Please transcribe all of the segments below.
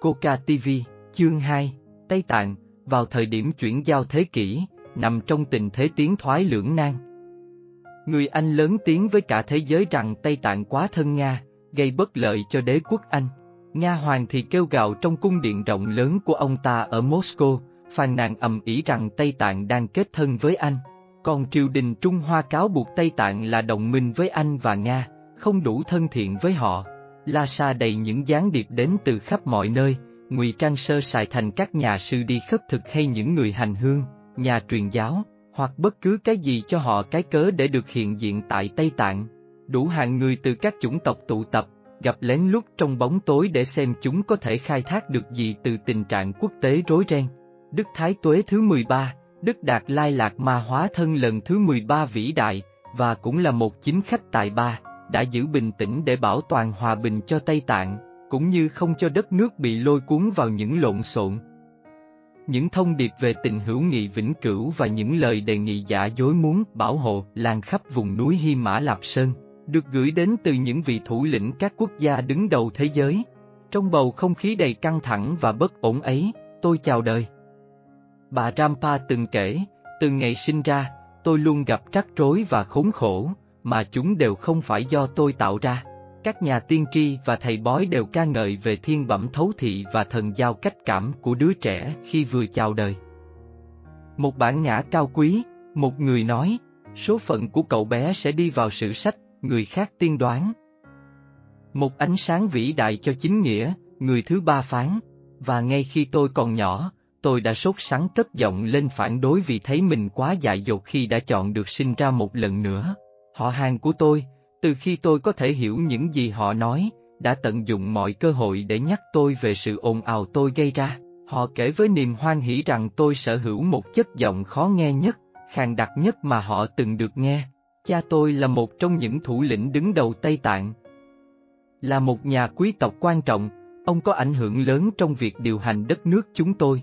Coca TV, chương 2, Tây Tạng, vào thời điểm chuyển giao thế kỷ, nằm trong tình thế tiến thoái lưỡng nan. Người Anh lớn tiếng với cả thế giới rằng Tây Tạng quá thân Nga, gây bất lợi cho đế quốc Anh. Nga Hoàng thì kêu gào trong cung điện rộng lớn của ông ta ở Moscow, phàn nàn ầm ĩ rằng Tây Tạng đang kết thân với Anh. Còn triều đình Trung Hoa cáo buộc Tây Tạng là đồng minh với Anh và Nga, không đủ thân thiện với họ. La Sa đầy những gián điệp đến từ khắp mọi nơi, ngụy trang sơ sài thành các nhà sư đi khất thực hay những người hành hương, nhà truyền giáo, hoặc bất cứ cái gì cho họ cái cớ để được hiện diện tại Tây Tạng. Đủ hàng người từ các chủng tộc tụ tập, gặp lén lút trong bóng tối để xem chúng có thể khai thác được gì từ tình trạng quốc tế rối ren. Đức Thái Tuế thứ 13, Đức Đạt Lai Lạc Ma Hóa Thân lần thứ 13 vĩ đại, và cũng là một chính khách tài ba, đã giữ bình tĩnh để bảo toàn hòa bình cho Tây Tạng, cũng như không cho đất nước bị lôi cuốn vào những lộn xộn. Những thông điệp về tình hữu nghị vĩnh cửu và những lời đề nghị giả dối muốn bảo hộ lan khắp vùng núi Hy Mã Lạp Sơn, được gửi đến từ những vị thủ lĩnh các quốc gia đứng đầu thế giới. Trong bầu không khí đầy căng thẳng và bất ổn ấy, tôi chào đời. Bà Rampa từng kể, từ ngày sinh ra, tôi luôn gặp rắc rối và khốn khổ, mà chúng đều không phải do tôi tạo ra. Các nhà tiên tri và thầy bói đều ca ngợi về thiên bẩm thấu thị và thần giao cách cảm của đứa trẻ khi vừa chào đời. Một bản ngã cao quý, một người nói, số phận của cậu bé sẽ đi vào sử sách, người khác tiên đoán. Một ánh sáng vĩ đại cho chính nghĩa, người thứ ba phán, và ngay khi tôi còn nhỏ, tôi đã sốt sắng cất giọng lên phản đối vì thấy mình quá dại dột khi đã chọn được sinh ra một lần nữa. Họ hàng của tôi, từ khi tôi có thể hiểu những gì họ nói, đã tận dụng mọi cơ hội để nhắc tôi về sự ồn ào tôi gây ra. Họ kể với niềm hoan hỉ rằng tôi sở hữu một chất giọng khó nghe nhất, khàn đặc nhất mà họ từng được nghe. Cha tôi là một trong những thủ lĩnh đứng đầu Tây Tạng. Là một nhà quý tộc quan trọng, ông có ảnh hưởng lớn trong việc điều hành đất nước chúng tôi.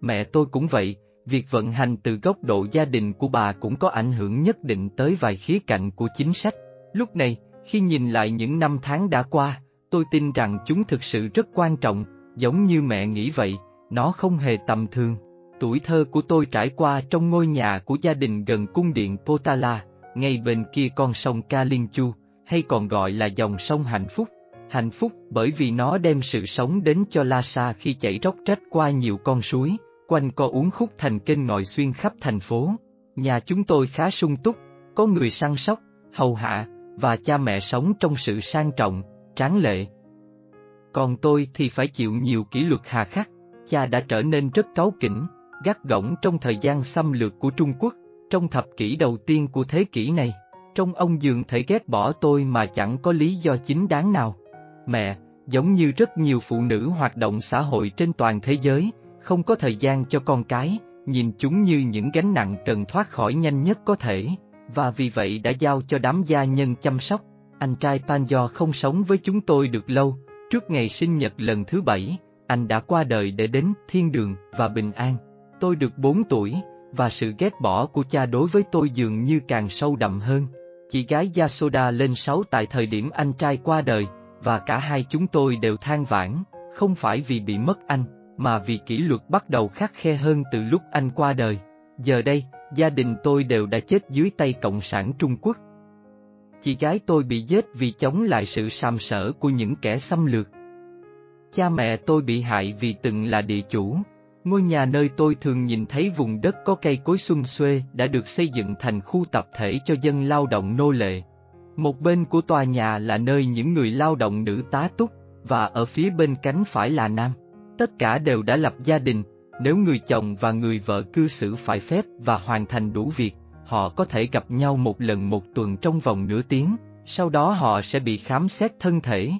Mẹ tôi cũng vậy, việc vận hành từ góc độ gia đình của bà cũng có ảnh hưởng nhất định tới vài khía cạnh của chính sách. Lúc này, khi nhìn lại những năm tháng đã qua, tôi tin rằng chúng thực sự rất quan trọng, giống như mẹ nghĩ vậy, nó không hề tầm thường. Tuổi thơ của tôi trải qua trong ngôi nhà của gia đình gần cung điện Potala, ngay bên kia con sông Kalinchu, hay còn gọi là dòng sông hạnh phúc. Hạnh phúc bởi vì nó đem sự sống đến cho Lhasa khi chảy róc rách qua nhiều con suối, quanh co uống khúc thành kênh ngòi xuyên khắp thành phố. Nhà chúng tôi khá sung túc, có người săn sóc, hầu hạ, và cha mẹ sống trong sự sang trọng, tráng lệ. Còn tôi thì phải chịu nhiều kỷ luật hà khắc, cha đã trở nên rất cáu kỉnh, gắt gỏng trong thời gian xâm lược của Trung Quốc, trong thập kỷ đầu tiên của thế kỷ này. Trong ông dường thể ghét bỏ tôi mà chẳng có lý do chính đáng nào. Mẹ, giống như rất nhiều phụ nữ hoạt động xã hội trên toàn thế giới, không có thời gian cho con cái, nhìn chúng như những gánh nặng cần thoát khỏi nhanh nhất có thể và vì vậy đã giao cho đám gia nhân chăm sóc. Anh trai Panjo không sống với chúng tôi được lâu, trước ngày sinh nhật lần thứ bảy, anh đã qua đời để đến thiên đường và bình an. Tôi được 4 tuổi, và sự ghét bỏ của cha đối với tôi dường như càng sâu đậm hơn. Chị gái Yasoda lên 6 tại thời điểm anh trai qua đời, và cả hai chúng tôi đều than vãn, không phải vì bị mất anh, mà vì kỷ luật bắt đầu khắc khe hơn từ lúc anh qua đời. Giờ đây, gia đình tôi đều đã chết dưới tay Cộng sản Trung Quốc. Chị gái tôi bị giết vì chống lại sự sàm sỡ của những kẻ xâm lược. Cha mẹ tôi bị hại vì từng là địa chủ. Ngôi nhà nơi tôi thường nhìn thấy vùng đất có cây cối xum xuê đã được xây dựng thành khu tập thể cho dân lao động nô lệ. Một bên của tòa nhà là nơi những người lao động nữ tá túc, và ở phía bên cánh phải là nam. Tất cả đều đã lập gia đình, nếu người chồng và người vợ cư xử phải phép và hoàn thành đủ việc, họ có thể gặp nhau một lần một tuần trong vòng nửa tiếng, sau đó họ sẽ bị khám xét thân thể.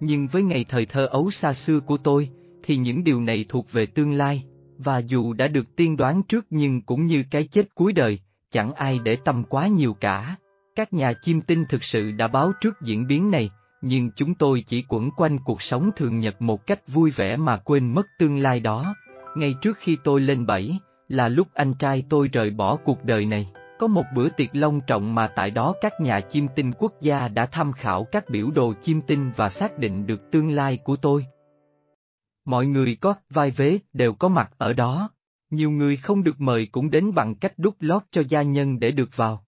Nhưng với ngày thời thơ ấu xa xưa của tôi, thì những điều này thuộc về tương lai, và dù đã được tiên đoán trước nhưng cũng như cái chết cuối đời, chẳng ai để tâm quá nhiều cả. Các nhà chiêm tinh thực sự đã báo trước diễn biến này, nhưng chúng tôi chỉ quẩn quanh cuộc sống thường nhật một cách vui vẻ mà quên mất tương lai đó. Ngay trước khi tôi lên bảy, là lúc anh trai tôi rời bỏ cuộc đời này, có một bữa tiệc long trọng mà tại đó các nhà chiêm tinh quốc gia đã tham khảo các biểu đồ chiêm tinh và xác định được tương lai của tôi. Mọi người có vai vế đều có mặt ở đó. Nhiều người không được mời cũng đến bằng cách đút lót cho gia nhân để được vào.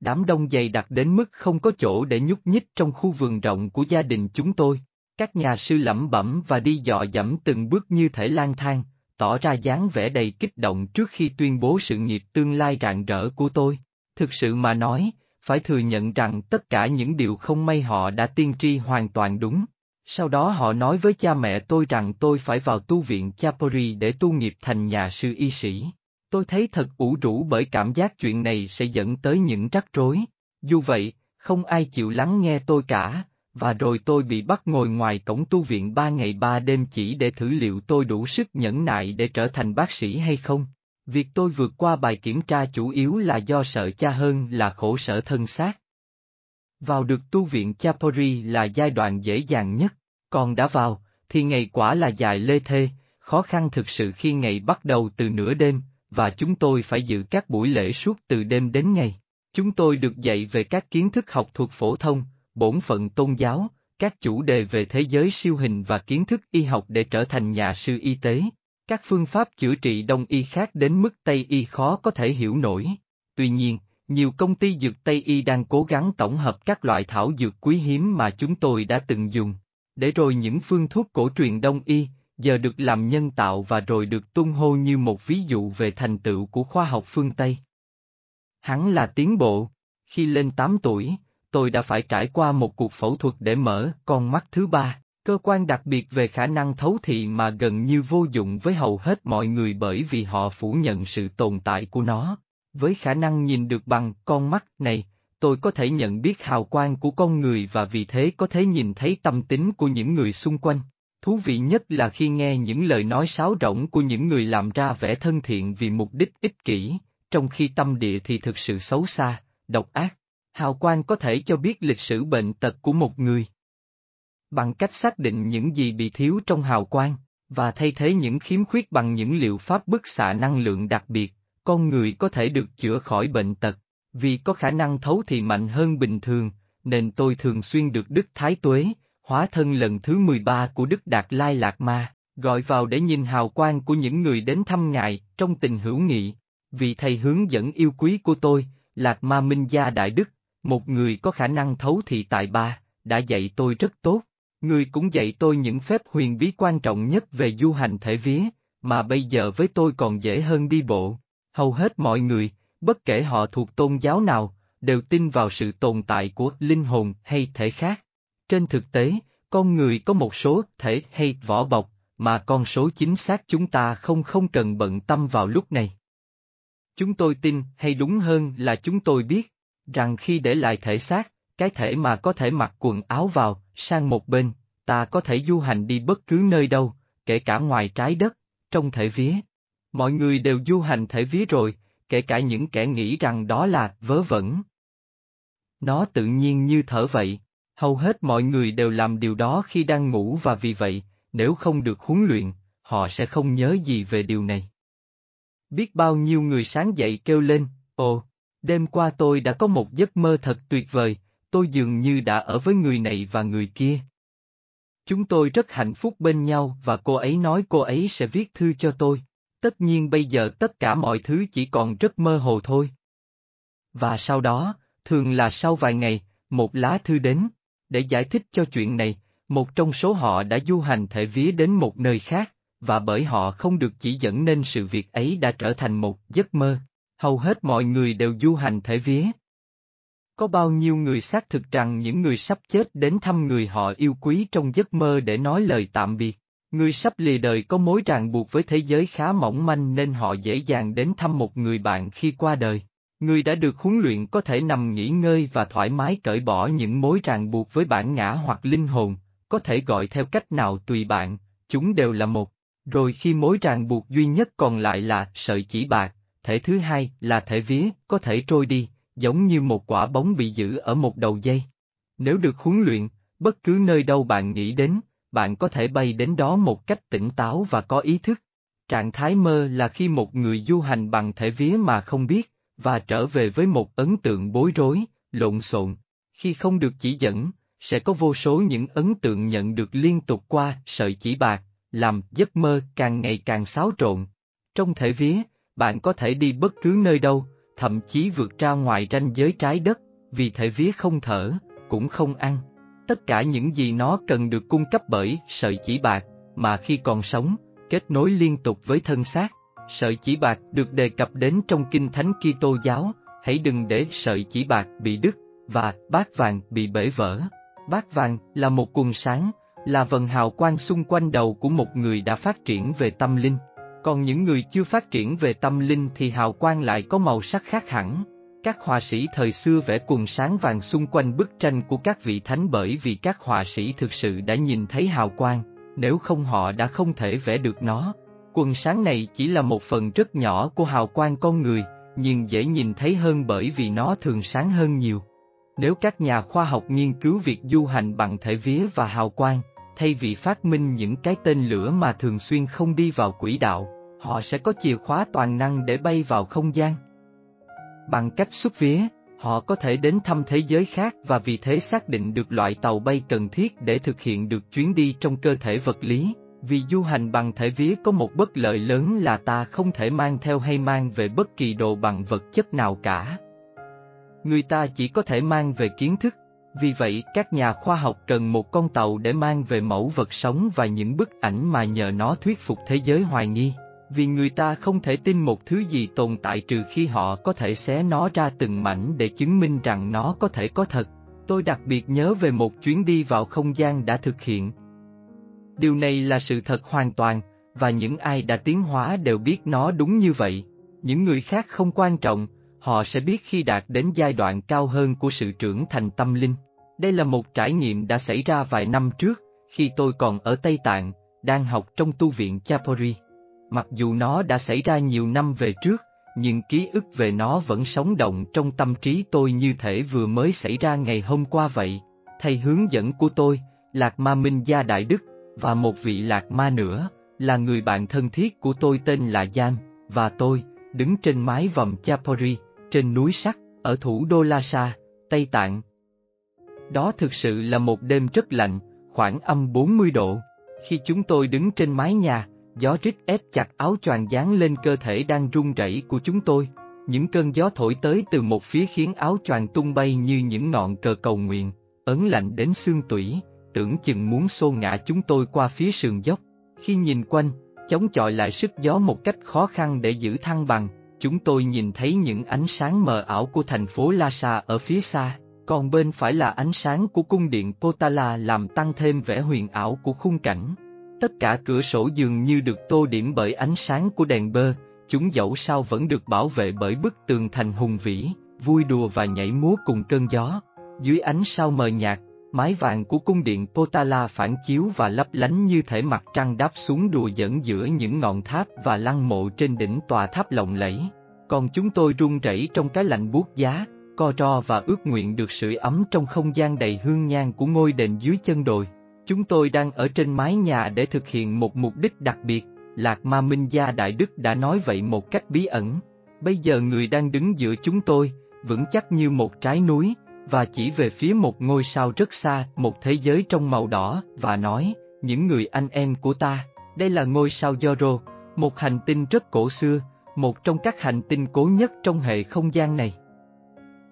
Đám đông dày đặc đến mức không có chỗ để nhúc nhích trong khu vườn rộng của gia đình chúng tôi. Các nhà sư lẩm bẩm và đi dọ dẫm từng bước như thể lang thang, tỏ ra dáng vẻ đầy kích động trước khi tuyên bố sự nghiệp tương lai rạng rỡ của tôi. Thực sự mà nói, phải thừa nhận rằng tất cả những điều không may họ đã tiên tri hoàn toàn đúng. Sau đó họ nói với cha mẹ tôi rằng tôi phải vào tu viện Chapori để tu nghiệp thành nhà sư y sĩ. Tôi thấy thật ủ rũ bởi cảm giác chuyện này sẽ dẫn tới những rắc rối. Dù vậy, không ai chịu lắng nghe tôi cả, và rồi tôi bị bắt ngồi ngoài cổng tu viện ba ngày ba đêm chỉ để thử liệu tôi đủ sức nhẫn nại để trở thành bác sĩ hay không. Việc tôi vượt qua bài kiểm tra chủ yếu là do sợ cha hơn là khổ sở thân xác. Vào được tu viện Chapori là giai đoạn dễ dàng nhất, còn đã vào, thì ngày quả là dài lê thê, khó khăn thực sự khi ngày bắt đầu từ nửa đêm, và chúng tôi phải dự các buổi lễ suốt từ đêm đến ngày. Chúng tôi được dạy về các kiến thức học thuật phổ thông, bổn phận tôn giáo, các chủ đề về thế giới siêu hình và kiến thức y học để trở thành nhà sư y tế. Các phương pháp chữa trị đông y khác đến mức Tây y khó có thể hiểu nổi. Tuy nhiên, nhiều công ty dược Tây y đang cố gắng tổng hợp các loại thảo dược quý hiếm mà chúng tôi đã từng dùng. Để rồi những phương thuốc cổ truyền đông y, giờ được làm nhân tạo và rồi được tung hô như một ví dụ về thành tựu của khoa học phương Tây. Hắn là tiến bộ. Khi lên 8 tuổi, tôi đã phải trải qua một cuộc phẫu thuật để mở con mắt thứ ba, cơ quan đặc biệt về khả năng thấu thị mà gần như vô dụng với hầu hết mọi người bởi vì họ phủ nhận sự tồn tại của nó. Với khả năng nhìn được bằng con mắt này, tôi có thể nhận biết hào quang của con người và vì thế có thể nhìn thấy tâm tính của những người xung quanh. Thú vị nhất là khi nghe những lời nói sáo rỗng của những người làm ra vẻ thân thiện vì mục đích ích kỷ, trong khi tâm địa thì thực sự xấu xa, độc ác. Hào quang có thể cho biết lịch sử bệnh tật của một người. Bằng cách xác định những gì bị thiếu trong hào quang, và thay thế những khiếm khuyết bằng những liệu pháp bức xạ năng lượng đặc biệt, con người có thể được chữa khỏi bệnh tật. Vì có khả năng thấu thị mạnh hơn bình thường, nên tôi thường xuyên được Đức Thái Tuế, hóa thân lần thứ 13 của Đức Đạt Lai Lạc Ma, gọi vào để nhìn hào quang của những người đến thăm ngài trong tình hữu nghị. Vì thầy hướng dẫn yêu quý của tôi, Lạc Ma Minh Gia Đại Đức, một người có khả năng thấu thị tại ba, đã dạy tôi rất tốt. Người cũng dạy tôi những phép huyền bí quan trọng nhất về du hành thể vía, mà bây giờ với tôi còn dễ hơn đi bộ. Hầu hết mọi người, bất kể họ thuộc tôn giáo nào, đều tin vào sự tồn tại của linh hồn hay thể khác. Trên thực tế, con người có một số thể hay vỏ bọc, mà con số chính xác chúng ta không không cần bận tâm vào lúc này. Chúng tôi tin, hay đúng hơn là chúng tôi biết, rằng khi để lại thể xác, cái thể mà có thể mặc quần áo vào, sang một bên, ta có thể du hành đi bất cứ nơi đâu, kể cả ngoài trái đất, trong thể vía. Mọi người đều du hành thể vía rồi, kể cả những kẻ nghĩ rằng đó là vớ vẩn. Nó tự nhiên như thở vậy, hầu hết mọi người đều làm điều đó khi đang ngủ và vì vậy, nếu không được huấn luyện, họ sẽ không nhớ gì về điều này. Biết bao nhiêu người sáng dậy kêu lên, ồ, đêm qua tôi đã có một giấc mơ thật tuyệt vời, tôi dường như đã ở với người này và người kia. Chúng tôi rất hạnh phúc bên nhau và cô ấy nói cô ấy sẽ viết thư cho tôi. Tất nhiên bây giờ tất cả mọi thứ chỉ còn rất mơ hồ thôi. Và sau đó, thường là sau vài ngày, một lá thư đến. Để giải thích cho chuyện này, một trong số họ đã du hành thể vía đến một nơi khác, và bởi họ không được chỉ dẫn nên sự việc ấy đã trở thành một giấc mơ. Hầu hết mọi người đều du hành thể vía. Có bao nhiêu người xác thực rằng những người sắp chết đến thăm người họ yêu quý trong giấc mơ để nói lời tạm biệt. Người sắp lìa đời có mối ràng buộc với thế giới khá mỏng manh nên họ dễ dàng đến thăm một người bạn khi qua đời. Người đã được huấn luyện có thể nằm nghỉ ngơi và thoải mái cởi bỏ những mối ràng buộc với bản ngã hoặc linh hồn, có thể gọi theo cách nào tùy bạn, chúng đều là một. Rồi khi mối ràng buộc duy nhất còn lại là sợi chỉ bạc, thể thứ hai là thể vía, có thể trôi đi, giống như một quả bóng bị giữ ở một đầu dây. Nếu được huấn luyện, bất cứ nơi đâu bạn nghĩ đến, bạn có thể bay đến đó một cách tỉnh táo và có ý thức. Trạng thái mơ là khi một người du hành bằng thể vía mà không biết, và trở về với một ấn tượng bối rối, lộn xộn. Khi không được chỉ dẫn, sẽ có vô số những ấn tượng nhận được liên tục qua sợi chỉ bạc, làm giấc mơ càng ngày càng xáo trộn. Trong thể vía, bạn có thể đi bất cứ nơi đâu, thậm chí vượt ra ngoài ranh giới trái đất, vì thể vía không thở, cũng không ăn. Tất cả những gì nó cần được cung cấp bởi sợi chỉ bạc, mà khi còn sống, kết nối liên tục với thân xác. Sợi chỉ bạc được đề cập đến trong Kinh Thánh Kitô giáo, hãy đừng để sợi chỉ bạc bị đứt, và bát vàng bị bể vỡ. Bát vàng là một quần sáng, là vần hào quang xung quanh đầu của một người đã phát triển về tâm linh. Còn những người chưa phát triển về tâm linh thì hào quang lại có màu sắc khác hẳn. Các họa sĩ thời xưa vẽ quần sáng vàng xung quanh bức tranh của các vị thánh bởi vì các họa sĩ thực sự đã nhìn thấy hào quang, nếu không họ đã không thể vẽ được nó. Quần sáng này chỉ là một phần rất nhỏ của hào quang con người, nhưng dễ nhìn thấy hơn bởi vì nó thường sáng hơn nhiều. Nếu các nhà khoa học nghiên cứu việc du hành bằng thể vía và hào quang, thay vì phát minh những cái tên lửa mà thường xuyên không đi vào quỹ đạo, họ sẽ có chìa khóa toàn năng để bay vào không gian. Bằng cách xuất vía, họ có thể đến thăm thế giới khác và vì thế xác định được loại tàu bay cần thiết để thực hiện được chuyến đi trong cơ thể vật lý. Vì du hành bằng thể vía có một bất lợi lớn là ta không thể mang theo hay mang về bất kỳ đồ bằng vật chất nào cả. Người ta chỉ có thể mang về kiến thức, vì vậy các nhà khoa học cần một con tàu để mang về mẫu vật sống và những bức ảnh mà nhờ nó thuyết phục thế giới hoài nghi. Vì người ta không thể tin một thứ gì tồn tại trừ khi họ có thể xé nó ra từng mảnh để chứng minh rằng nó có thể có thật. Tôi đặc biệt nhớ về một chuyến đi vào không gian đã thực hiện. Điều này là sự thật hoàn toàn, và những ai đã tiến hóa đều biết nó đúng như vậy. Những người khác không quan trọng, họ sẽ biết khi đạt đến giai đoạn cao hơn của sự trưởng thành tâm linh. Đây là một trải nghiệm đã xảy ra vài năm trước, khi tôi còn ở Tây Tạng, đang học trong tu viện Chapori. Mặc dù nó đã xảy ra nhiều năm về trước, nhưng ký ức về nó vẫn sống động trong tâm trí tôi như thể vừa mới xảy ra ngày hôm qua vậy. Thầy hướng dẫn của tôi, Lạc Ma Minh Gia Đại Đức, và một vị Lạc Ma nữa, là người bạn thân thiết của tôi tên là Giang, và tôi, đứng trên mái vòm Chapori, trên núi sắt, ở thủ đô Lhasa, Tây Tạng. Đó thực sự là một đêm rất lạnh, khoảng âm 40 độ. Khi chúng tôi đứng trên mái nhà, gió rít ép chặt áo choàng dán lên cơ thể đang run rẩy của chúng tôi. Những cơn gió thổi tới từ một phía khiến áo choàng tung bay như những ngọn cờ cầu nguyện, ấn lạnh đến xương tủy, tưởng chừng muốn xô ngã chúng tôi qua phía sườn dốc. Khi nhìn quanh, chống chọi lại sức gió một cách khó khăn để giữ thăng bằng, chúng tôi nhìn thấy những ánh sáng mờ ảo của thành phố Lhasa ở phía xa, còn bên phải là ánh sáng của cung điện Potala làm tăng thêm vẻ huyền ảo của khung cảnh. Tất cả cửa sổ dường như được tô điểm bởi ánh sáng của đèn bơ, chúng dẫu sao vẫn được bảo vệ bởi bức tường thành hùng vĩ, vui đùa và nhảy múa cùng cơn gió. Dưới ánh sao mờ nhạt, mái vàng của cung điện Potala phản chiếu và lấp lánh như thể mặt trăng đáp xuống đùa dẫn giữa những ngọn tháp và lăng mộ trên đỉnh tòa tháp lộng lẫy. Còn chúng tôi run rẩy trong cái lạnh buốt giá, co ro và ước nguyện được sưởi ấm trong không gian đầy hương nhang của ngôi đền dưới chân đồi. Chúng tôi đang ở trên mái nhà để thực hiện một mục đích đặc biệt, Lạc Ma Minh Gia Đại Đức đã nói vậy một cách bí ẩn. Bây giờ người đang đứng giữa chúng tôi, vững chắc như một trái núi, và chỉ về phía một ngôi sao rất xa, một thế giới trong màu đỏ, và nói, những người anh em của ta, đây là ngôi sao Zoro, một hành tinh rất cổ xưa, một trong các hành tinh cố nhất trong hệ không gian này.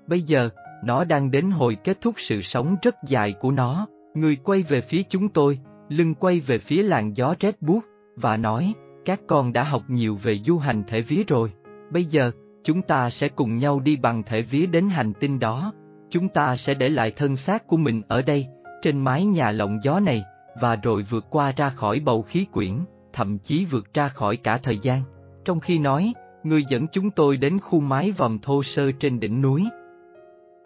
Bây giờ, nó đang đến hồi kết thúc sự sống rất dài của nó. Người quay về phía chúng tôi, lưng quay về phía làn gió rét buốt, và nói, các con đã học nhiều về du hành thể vía rồi. Bây giờ, chúng ta sẽ cùng nhau đi bằng thể vía đến hành tinh đó. Chúng ta sẽ để lại thân xác của mình ở đây, trên mái nhà lộng gió này, và rồi vượt qua ra khỏi bầu khí quyển, thậm chí vượt ra khỏi cả thời gian. Trong khi nói, người dẫn chúng tôi đến khu mái vòm thô sơ trên đỉnh núi.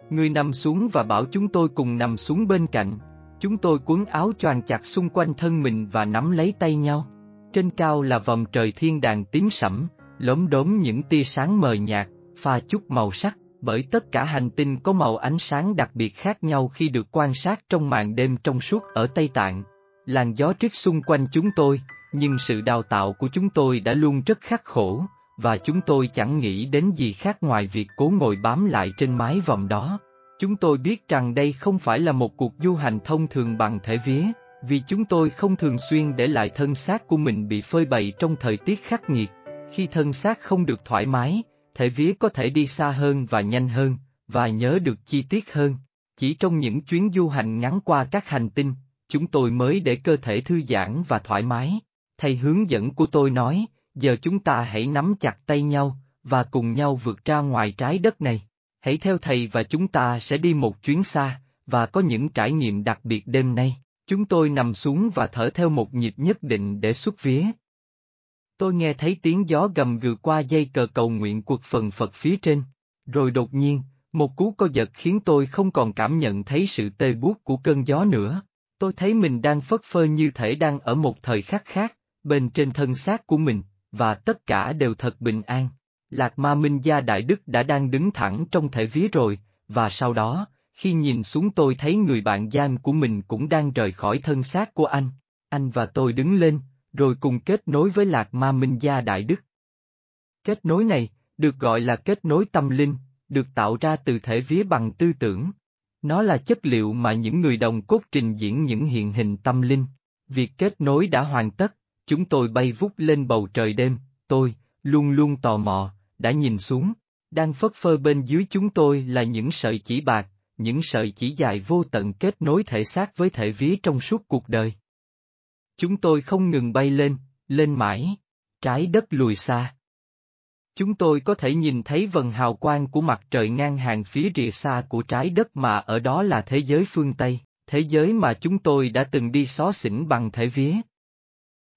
Người nằm xuống và bảo chúng tôi cùng nằm xuống bên cạnh, Chúng tôi cuốn áo choàng chặt xung quanh thân mình và nắm lấy tay nhau. Trên cao là vòng trời thiên đàng tím sẫm, lốm đốm những tia sáng mờ nhạt, pha chút màu sắc, bởi tất cả hành tinh có màu ánh sáng đặc biệt khác nhau khi được quan sát trong màn đêm trong suốt ở Tây Tạng. Làn gió trích xung quanh chúng tôi, nhưng sự đào tạo của chúng tôi đã luôn rất khắc khổ, và chúng tôi chẳng nghĩ đến gì khác ngoài việc cố ngồi bám lại trên mái vòng đó. Chúng tôi biết rằng đây không phải là một cuộc du hành thông thường bằng thể vía, Vì chúng tôi không thường xuyên để lại thân xác của mình bị phơi bày trong thời tiết khắc nghiệt. Khi thân xác không được thoải mái, thể vía có thể đi xa hơn và nhanh hơn, và nhớ được chi tiết hơn. Chỉ trong những chuyến du hành ngắn qua các hành tinh, chúng tôi mới để cơ thể thư giãn và thoải mái. Thầy hướng dẫn của tôi nói, giờ chúng ta hãy nắm chặt tay nhau, và cùng nhau vượt ra ngoài trái đất này. Hãy theo thầy và chúng ta sẽ đi một chuyến xa, và có những trải nghiệm đặc biệt đêm nay. Chúng tôi nằm xuống và thở theo một nhịp nhất định để xuất vía. Tôi nghe thấy tiếng gió gầm gừ qua dây cờ cầu nguyện quật phần Phật phía trên. Rồi đột nhiên, một cú co giật khiến tôi không còn cảm nhận thấy sự tê buốt của cơn gió nữa. Tôi thấy mình đang phất phơ như thể đang ở một thời khắc khác, bên trên thân xác của mình, và tất cả đều thật bình an. Lạc Ma Minh Gia Đại Đức đã đang đứng thẳng trong thể vía rồi, và sau đó, khi nhìn xuống tôi thấy người bạn giam của mình cũng đang rời khỏi thân xác của anh. Anh và tôi đứng lên, rồi cùng kết nối với Lạc Ma Minh Gia Đại Đức. Kết nối này, được gọi là kết nối tâm linh, được tạo ra từ thể vía bằng tư tưởng. Nó là chất liệu mà những người đồng cốt trình diễn những hiện hình tâm linh. Việc kết nối đã hoàn tất, chúng tôi bay vút lên bầu trời đêm, tôi, luôn luôn tò mò, đã nhìn xuống. Đang phất phơ bên dưới chúng tôi là những sợi chỉ bạc, những sợi chỉ dài vô tận kết nối thể xác với thể vía trong suốt cuộc đời. Chúng tôi không ngừng bay lên, lên mãi, trái đất lùi xa. Chúng tôi có thể nhìn thấy vần hào quang của mặt trời ngang hàng phía rìa xa của trái đất mà ở đó là thế giới phương Tây, thế giới mà chúng tôi đã từng đi xó xỉnh bằng thể vía.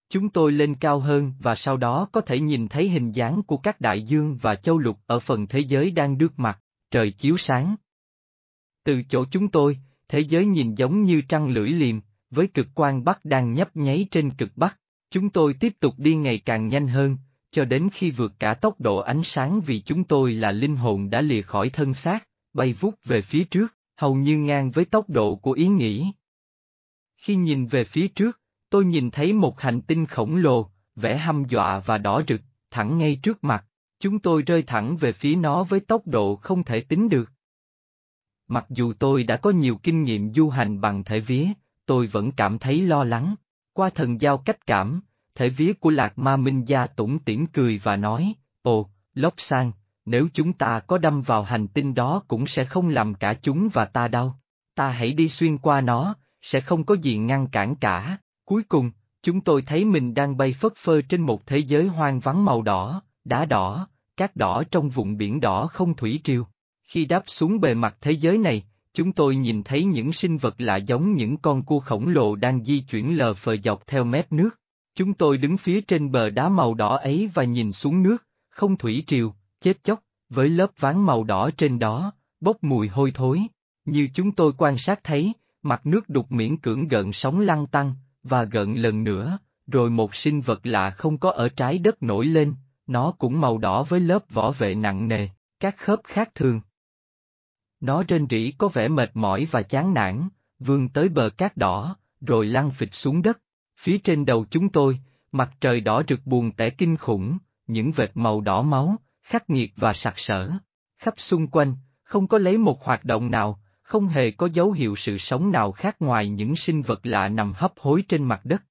Chúng tôi lên cao hơn và sau đó có thể nhìn thấy hình dáng của các đại dương và châu lục ở phần thế giới đang đước mặt, trời chiếu sáng. Từ chỗ chúng tôi, thế giới nhìn giống như trăng lưỡi liềm, với cực quang Bắc đang nhấp nháy trên cực Bắc. Chúng tôi tiếp tục đi ngày càng nhanh hơn, cho đến khi vượt cả tốc độ ánh sáng vì chúng tôi là linh hồn đã lìa khỏi thân xác, bay vút về phía trước, hầu như ngang với tốc độ của ý nghĩ. Khi nhìn về phía trước, tôi nhìn thấy một hành tinh khổng lồ, vẻ hăm dọa và đỏ rực, thẳng ngay trước mặt. Chúng tôi rơi thẳng về phía nó với tốc độ không thể tính được. Mặc dù tôi đã có nhiều kinh nghiệm du hành bằng thể vía, tôi vẫn cảm thấy lo lắng. Qua thần giao cách cảm, thể vía của Lạc Ma Minh Gia tủm tỉm cười và nói, Ồ, Lốc Sang, nếu chúng ta có đâm vào hành tinh đó cũng sẽ không làm cả chúng và ta đau. Ta hãy đi xuyên qua nó, sẽ không có gì ngăn cản cả. Cuối cùng, chúng tôi thấy mình đang bay phất phơ trên một thế giới hoang vắng màu đỏ, đá đỏ, cát đỏ trong vùng biển đỏ không thủy triều. Khi đáp xuống bề mặt thế giới này, chúng tôi nhìn thấy những sinh vật lạ giống những con cua khổng lồ đang di chuyển lờ phờ dọc theo mép nước. Chúng tôi đứng phía trên bờ đá màu đỏ ấy và nhìn xuống nước, không thủy triều, chết chóc, với lớp ván màu đỏ trên đó, bốc mùi hôi thối. Như chúng tôi quan sát thấy, mặt nước đục miễn cưỡng gợn sóng lăn tăng, và gợn lần nữa, rồi một sinh vật lạ không có ở trái đất nổi lên, nó cũng màu đỏ với lớp vỏ vệ nặng nề, các khớp khác thường. Nó rên rỉ có vẻ mệt mỏi và chán nản, vươn tới bờ cát đỏ, rồi lăn phịch xuống đất. Phía trên đầu chúng tôi, mặt trời đỏ rực buồn tẻ kinh khủng, những vệt màu đỏ máu, khắc nghiệt và sặc sỡ. Khắp xung quanh, không có lấy một hoạt động nào, không hề có dấu hiệu sự sống nào khác ngoài những sinh vật lạ nằm hấp hối trên mặt đất.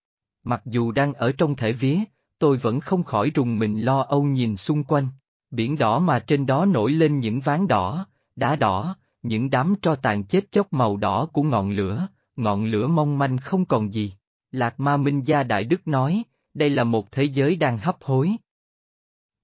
Mặc dù đang ở trong thể vía, tôi vẫn không khỏi rùng mình lo âu nhìn xung quanh. Biển đỏ mà trên đó nổi lên những ván đỏ, đá đỏ, những đám tro tàn chết chóc màu đỏ của ngọn lửa, ngọn lửa mong manh không còn gì. Lạc Ma Minh Gia Đại Đức nói, đây là một thế giới đang hấp hối.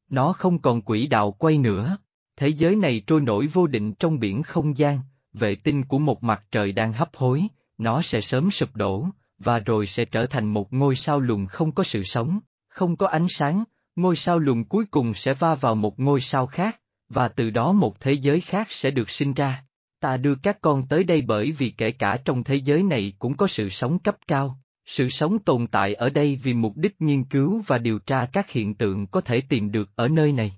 Nó không còn quỹ đạo quay nữa, thế giới này trôi nổi vô định trong biển không gian, vệ tinh của một mặt trời đang hấp hối, nó sẽ sớm sụp đổ, và rồi sẽ trở thành một ngôi sao lùn không có sự sống, không có ánh sáng, ngôi sao lùn cuối cùng sẽ va vào một ngôi sao khác, và từ đó một thế giới khác sẽ được sinh ra. Ta đưa các con tới đây bởi vì kể cả trong thế giới này cũng có sự sống cấp cao, sự sống tồn tại ở đây vì mục đích nghiên cứu và điều tra các hiện tượng có thể tìm được ở nơi này.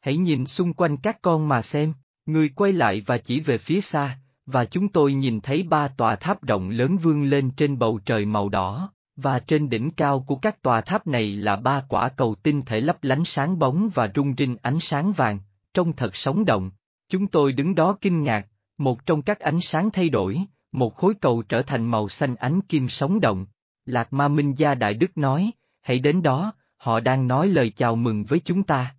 Hãy nhìn xung quanh các con mà xem, người quay lại và chỉ về phía xa, và chúng tôi nhìn thấy ba tòa tháp rộng lớn vươn lên trên bầu trời màu đỏ, và trên đỉnh cao của các tòa tháp này là ba quả cầu tinh thể lấp lánh sáng bóng và rung rinh ánh sáng vàng, trông thật sống động. Chúng tôi đứng đó kinh ngạc, một trong các ánh sáng thay đổi, một khối cầu trở thành màu xanh ánh kim sống động. Lạc Ma Minh Gia Đại Đức nói, hãy đến đó, họ đang nói lời chào mừng với chúng ta.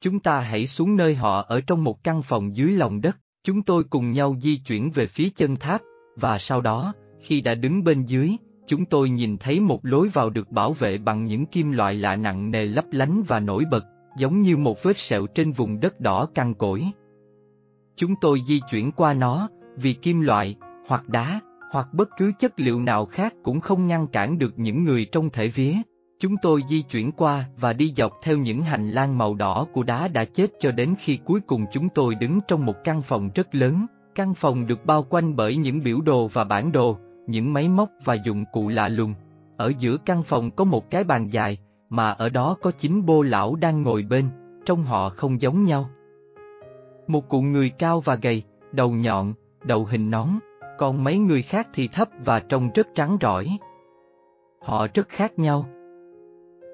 Chúng ta hãy xuống nơi họ ở trong một căn phòng dưới lòng đất, chúng tôi cùng nhau di chuyển về phía chân tháp, và sau đó, khi đã đứng bên dưới, chúng tôi nhìn thấy một lối vào được bảo vệ bằng những kim loại lạ nặng nề lấp lánh và nổi bật, giống như một vết sẹo trên vùng đất đỏ căng cỗi. Chúng tôi di chuyển qua nó, vì kim loại, hoặc đá, hoặc bất cứ chất liệu nào khác cũng không ngăn cản được những người trong thể vía. Chúng tôi di chuyển qua và đi dọc theo những hành lang màu đỏ của đá đã chết cho đến khi cuối cùng chúng tôi đứng trong một căn phòng rất lớn. Căn phòng được bao quanh bởi những biểu đồ và bản đồ, những máy móc và dụng cụ lạ lùng. Ở giữa căn phòng có một cái bàn dài, mà ở đó có chín bô lão đang ngồi bên, trông họ không giống nhau. Một cụ người cao và gầy, đầu nhọn, đầu hình nón, còn mấy người khác thì thấp và trông rất trắng rõi. Họ rất khác nhau.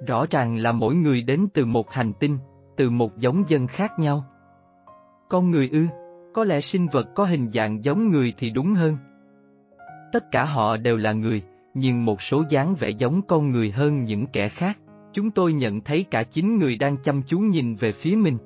Rõ ràng là mỗi người đến từ một hành tinh, từ một giống dân khác nhau. Con người ư, có lẽ sinh vật có hình dạng giống người thì đúng hơn. Tất cả họ đều là người, nhưng một số dáng vẻ giống con người hơn những kẻ khác. Chúng tôi nhận thấy cả chín người đang chăm chú nhìn về phía mình.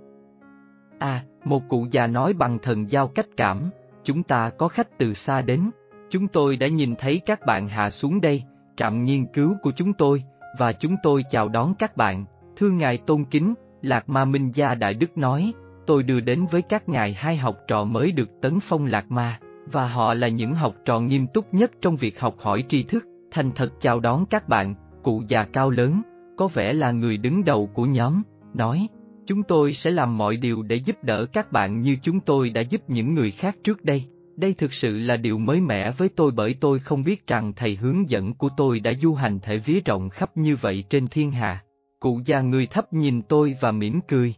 À, một cụ già nói bằng thần giao cách cảm, chúng ta có khách từ xa đến. Chúng tôi đã nhìn thấy các bạn hạ xuống đây, trạm nghiên cứu của chúng tôi, và chúng tôi chào đón các bạn. Thưa ngài tôn kính, Lạc Ma Minh Gia Đại Đức nói, tôi đưa đến với các ngài hai học trò mới được tấn phong Lạc Ma, và họ là những học trò nghiêm túc nhất trong việc học hỏi tri thức, thành thật chào đón các bạn, cụ già cao lớn, có vẻ là người đứng đầu của nhóm, nói, chúng tôi sẽ làm mọi điều để giúp đỡ các bạn như chúng tôi đã giúp những người khác trước đây. Đây thực sự là điều mới mẻ với tôi bởi tôi không biết rằng thầy hướng dẫn của tôi đã du hành thể vía rộng khắp như vậy trên thiên hà. Cụ già người thấp nhìn tôi và mỉm cười.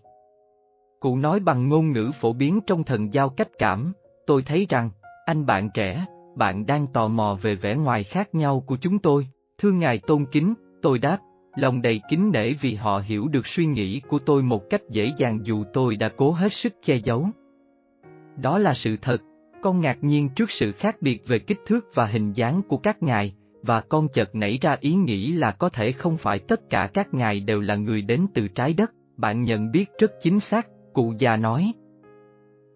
Cụ nói bằng ngôn ngữ phổ biến trong thần giao cách cảm, tôi thấy rằng, anh bạn trẻ, bạn đang tò mò về vẻ ngoài khác nhau của chúng tôi, thưa ngài tôn kính, tôi đáp, lòng đầy kính nể vì họ hiểu được suy nghĩ của tôi một cách dễ dàng dù tôi đã cố hết sức che giấu. Đó là sự thật, con ngạc nhiên trước sự khác biệt về kích thước và hình dáng của các ngài, và con chợt nảy ra ý nghĩ là có thể không phải tất cả các ngài đều là người đến từ trái đất, bạn nhận biết rất chính xác, cụ già nói.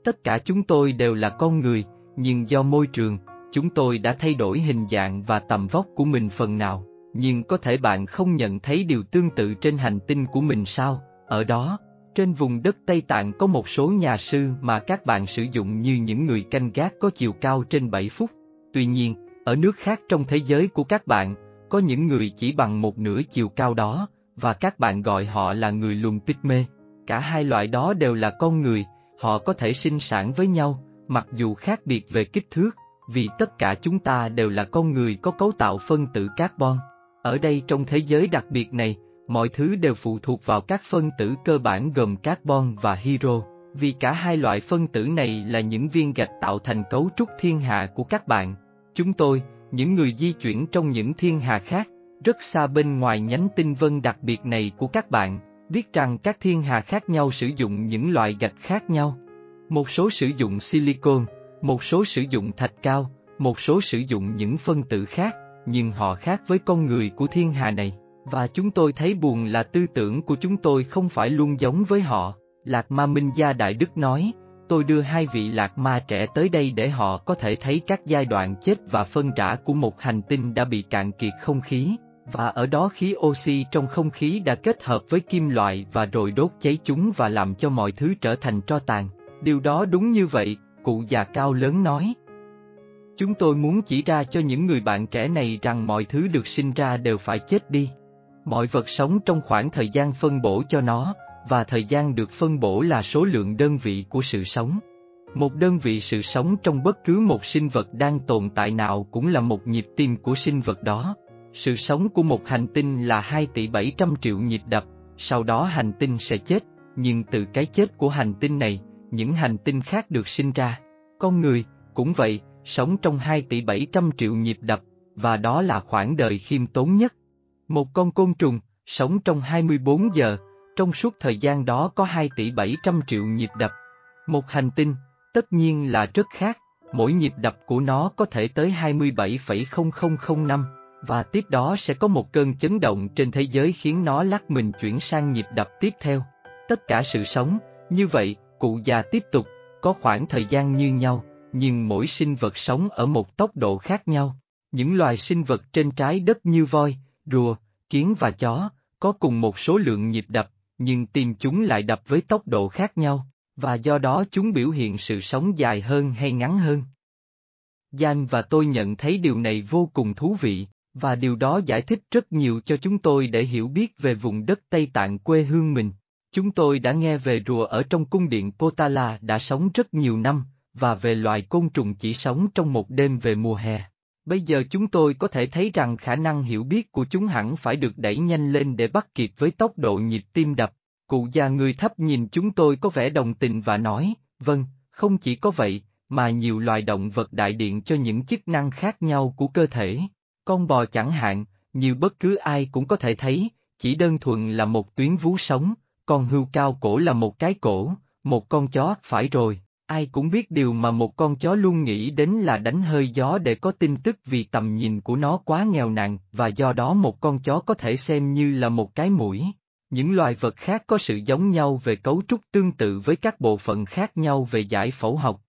Tất cả chúng tôi đều là con người, nhưng do môi trường, chúng tôi đã thay đổi hình dạng và tầm vóc của mình phần nào, nhưng có thể bạn không nhận thấy điều tương tự trên hành tinh của mình sao, ở đó, trên vùng đất Tây Tạng có một số nhà sư mà các bạn sử dụng như những người canh gác có chiều cao trên 7 phút. Tuy nhiên, ở nước khác trong thế giới của các bạn, có những người chỉ bằng một nửa chiều cao đó, và các bạn gọi họ là người lùn mê. Cả hai loại đó đều là con người, họ có thể sinh sản với nhau, mặc dù khác biệt về kích thước, vì tất cả chúng ta đều là con người có cấu tạo phân tử carbon. Ở đây trong thế giới đặc biệt này, mọi thứ đều phụ thuộc vào các phân tử cơ bản gồm carbon và hydro, vì cả hai loại phân tử này là những viên gạch tạo thành cấu trúc thiên hà của các bạn. Chúng tôi, những người di chuyển trong những thiên hà khác, rất xa bên ngoài nhánh tinh vân đặc biệt này của các bạn, biết rằng các thiên hà khác nhau sử dụng những loại gạch khác nhau. Một số sử dụng silicon, một số sử dụng thạch cao, một số sử dụng những phân tử khác, nhưng họ khác với con người của thiên hà này, và chúng tôi thấy buồn là tư tưởng của chúng tôi không phải luôn giống với họ. Lạc Ma Minh Gia Đại Đức nói, tôi đưa hai vị lạc ma trẻ tới đây để họ có thể thấy các giai đoạn chết và phân rã của một hành tinh đã bị cạn kiệt không khí, và ở đó khí oxy trong không khí đã kết hợp với kim loại và rồi đốt cháy chúng và làm cho mọi thứ trở thành tro tàn. Điều đó đúng như vậy, cụ già cao lớn nói. Chúng tôi muốn chỉ ra cho những người bạn trẻ này rằng mọi thứ được sinh ra đều phải chết đi. Mọi vật sống trong khoảng thời gian phân bổ cho nó, và thời gian được phân bổ là số lượng đơn vị của sự sống. Một đơn vị sự sống trong bất cứ một sinh vật đang tồn tại nào cũng là một nhịp tim của sinh vật đó. Sự sống của một hành tinh là 2 tỷ 700 triệu nhịp đập, sau đó hành tinh sẽ chết, nhưng từ cái chết của hành tinh này, những hành tinh khác được sinh ra. Con người, cũng vậy, sống trong 2 tỷ 700 triệu nhịp đập, và đó là khoảng đời khiêm tốn nhất. Một con côn trùng, sống trong 24 giờ, trong suốt thời gian đó có 2 tỷ 700 triệu nhịp đập. Một hành tinh, tất nhiên là rất khác, mỗi nhịp đập của nó có thể tới 27,0005, và tiếp đó sẽ có một cơn chấn động trên thế giới khiến nó lắc mình chuyển sang nhịp đập tiếp theo. Tất cả sự sống, như vậy, cụ già tiếp tục, có khoảng thời gian như nhau, nhưng mỗi sinh vật sống ở một tốc độ khác nhau. Những loài sinh vật trên trái đất như voi, rùa, kiến và chó, có cùng một số lượng nhịp đập, nhưng tim chúng lại đập với tốc độ khác nhau, và do đó chúng biểu hiện sự sống dài hơn hay ngắn hơn. Jan và tôi nhận thấy điều này vô cùng thú vị, và điều đó giải thích rất nhiều cho chúng tôi để hiểu biết về vùng đất Tây Tạng quê hương mình. Chúng tôi đã nghe về rùa ở trong cung điện Potala đã sống rất nhiều năm, và về loài côn trùng chỉ sống trong một đêm về mùa hè. Bây giờ chúng tôi có thể thấy rằng khả năng hiểu biết của chúng hẳn phải được đẩy nhanh lên để bắt kịp với tốc độ nhịp tim đập. Cụ già người thấp nhìn chúng tôi có vẻ đồng tình và nói, vâng, không chỉ có vậy, mà nhiều loài động vật đại điện cho những chức năng khác nhau của cơ thể. Con bò chẳng hạn, như bất cứ ai cũng có thể thấy, chỉ đơn thuần là một tuyến vú sống, con hươu cao cổ là một cái cổ, một con chó phải rồi, ai cũng biết điều mà một con chó luôn nghĩ đến là đánh hơi gió để có tin tức vì tầm nhìn của nó quá nghèo nàn và do đó một con chó có thể xem như là một cái mũi. Những loài vật khác có sự giống nhau về cấu trúc tương tự với các bộ phận khác nhau về giải phẫu học.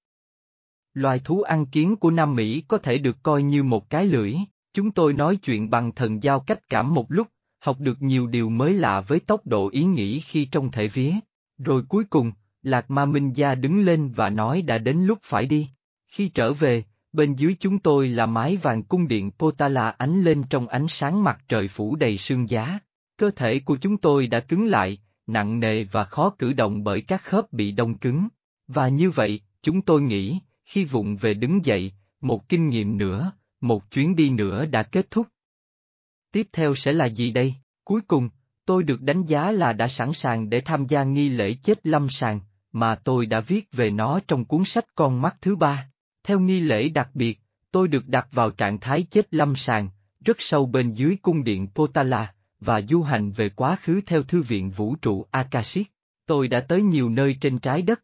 Loài thú ăn kiến của Nam Mỹ có thể được coi như một cái lưỡi. Chúng tôi nói chuyện bằng thần giao cách cảm một lúc, học được nhiều điều mới lạ với tốc độ ý nghĩ khi trong thể vía. Rồi cuối cùng, Lạc Ma Minh Gia đứng lên và nói đã đến lúc phải đi. Khi trở về, bên dưới chúng tôi là mái vàng cung điện Potala ánh lên trong ánh sáng mặt trời phủ đầy sương giá. Cơ thể của chúng tôi đã cứng lại, nặng nề và khó cử động bởi các khớp bị đông cứng. Và như vậy, chúng tôi nghĩ, khi vụng về đứng dậy, một kinh nghiệm nữa, một chuyến đi nữa đã kết thúc. Tiếp theo sẽ là gì đây? Cuối cùng, tôi được đánh giá là đã sẵn sàng để tham gia nghi lễ chết lâm sàng, mà tôi đã viết về nó trong cuốn sách Con mắt thứ ba. Theo nghi lễ đặc biệt, tôi được đặt vào trạng thái chết lâm sàng, rất sâu bên dưới cung điện Potala, và du hành về quá khứ theo thư viện vũ trụ Akashic. Tôi đã tới nhiều nơi trên trái đất.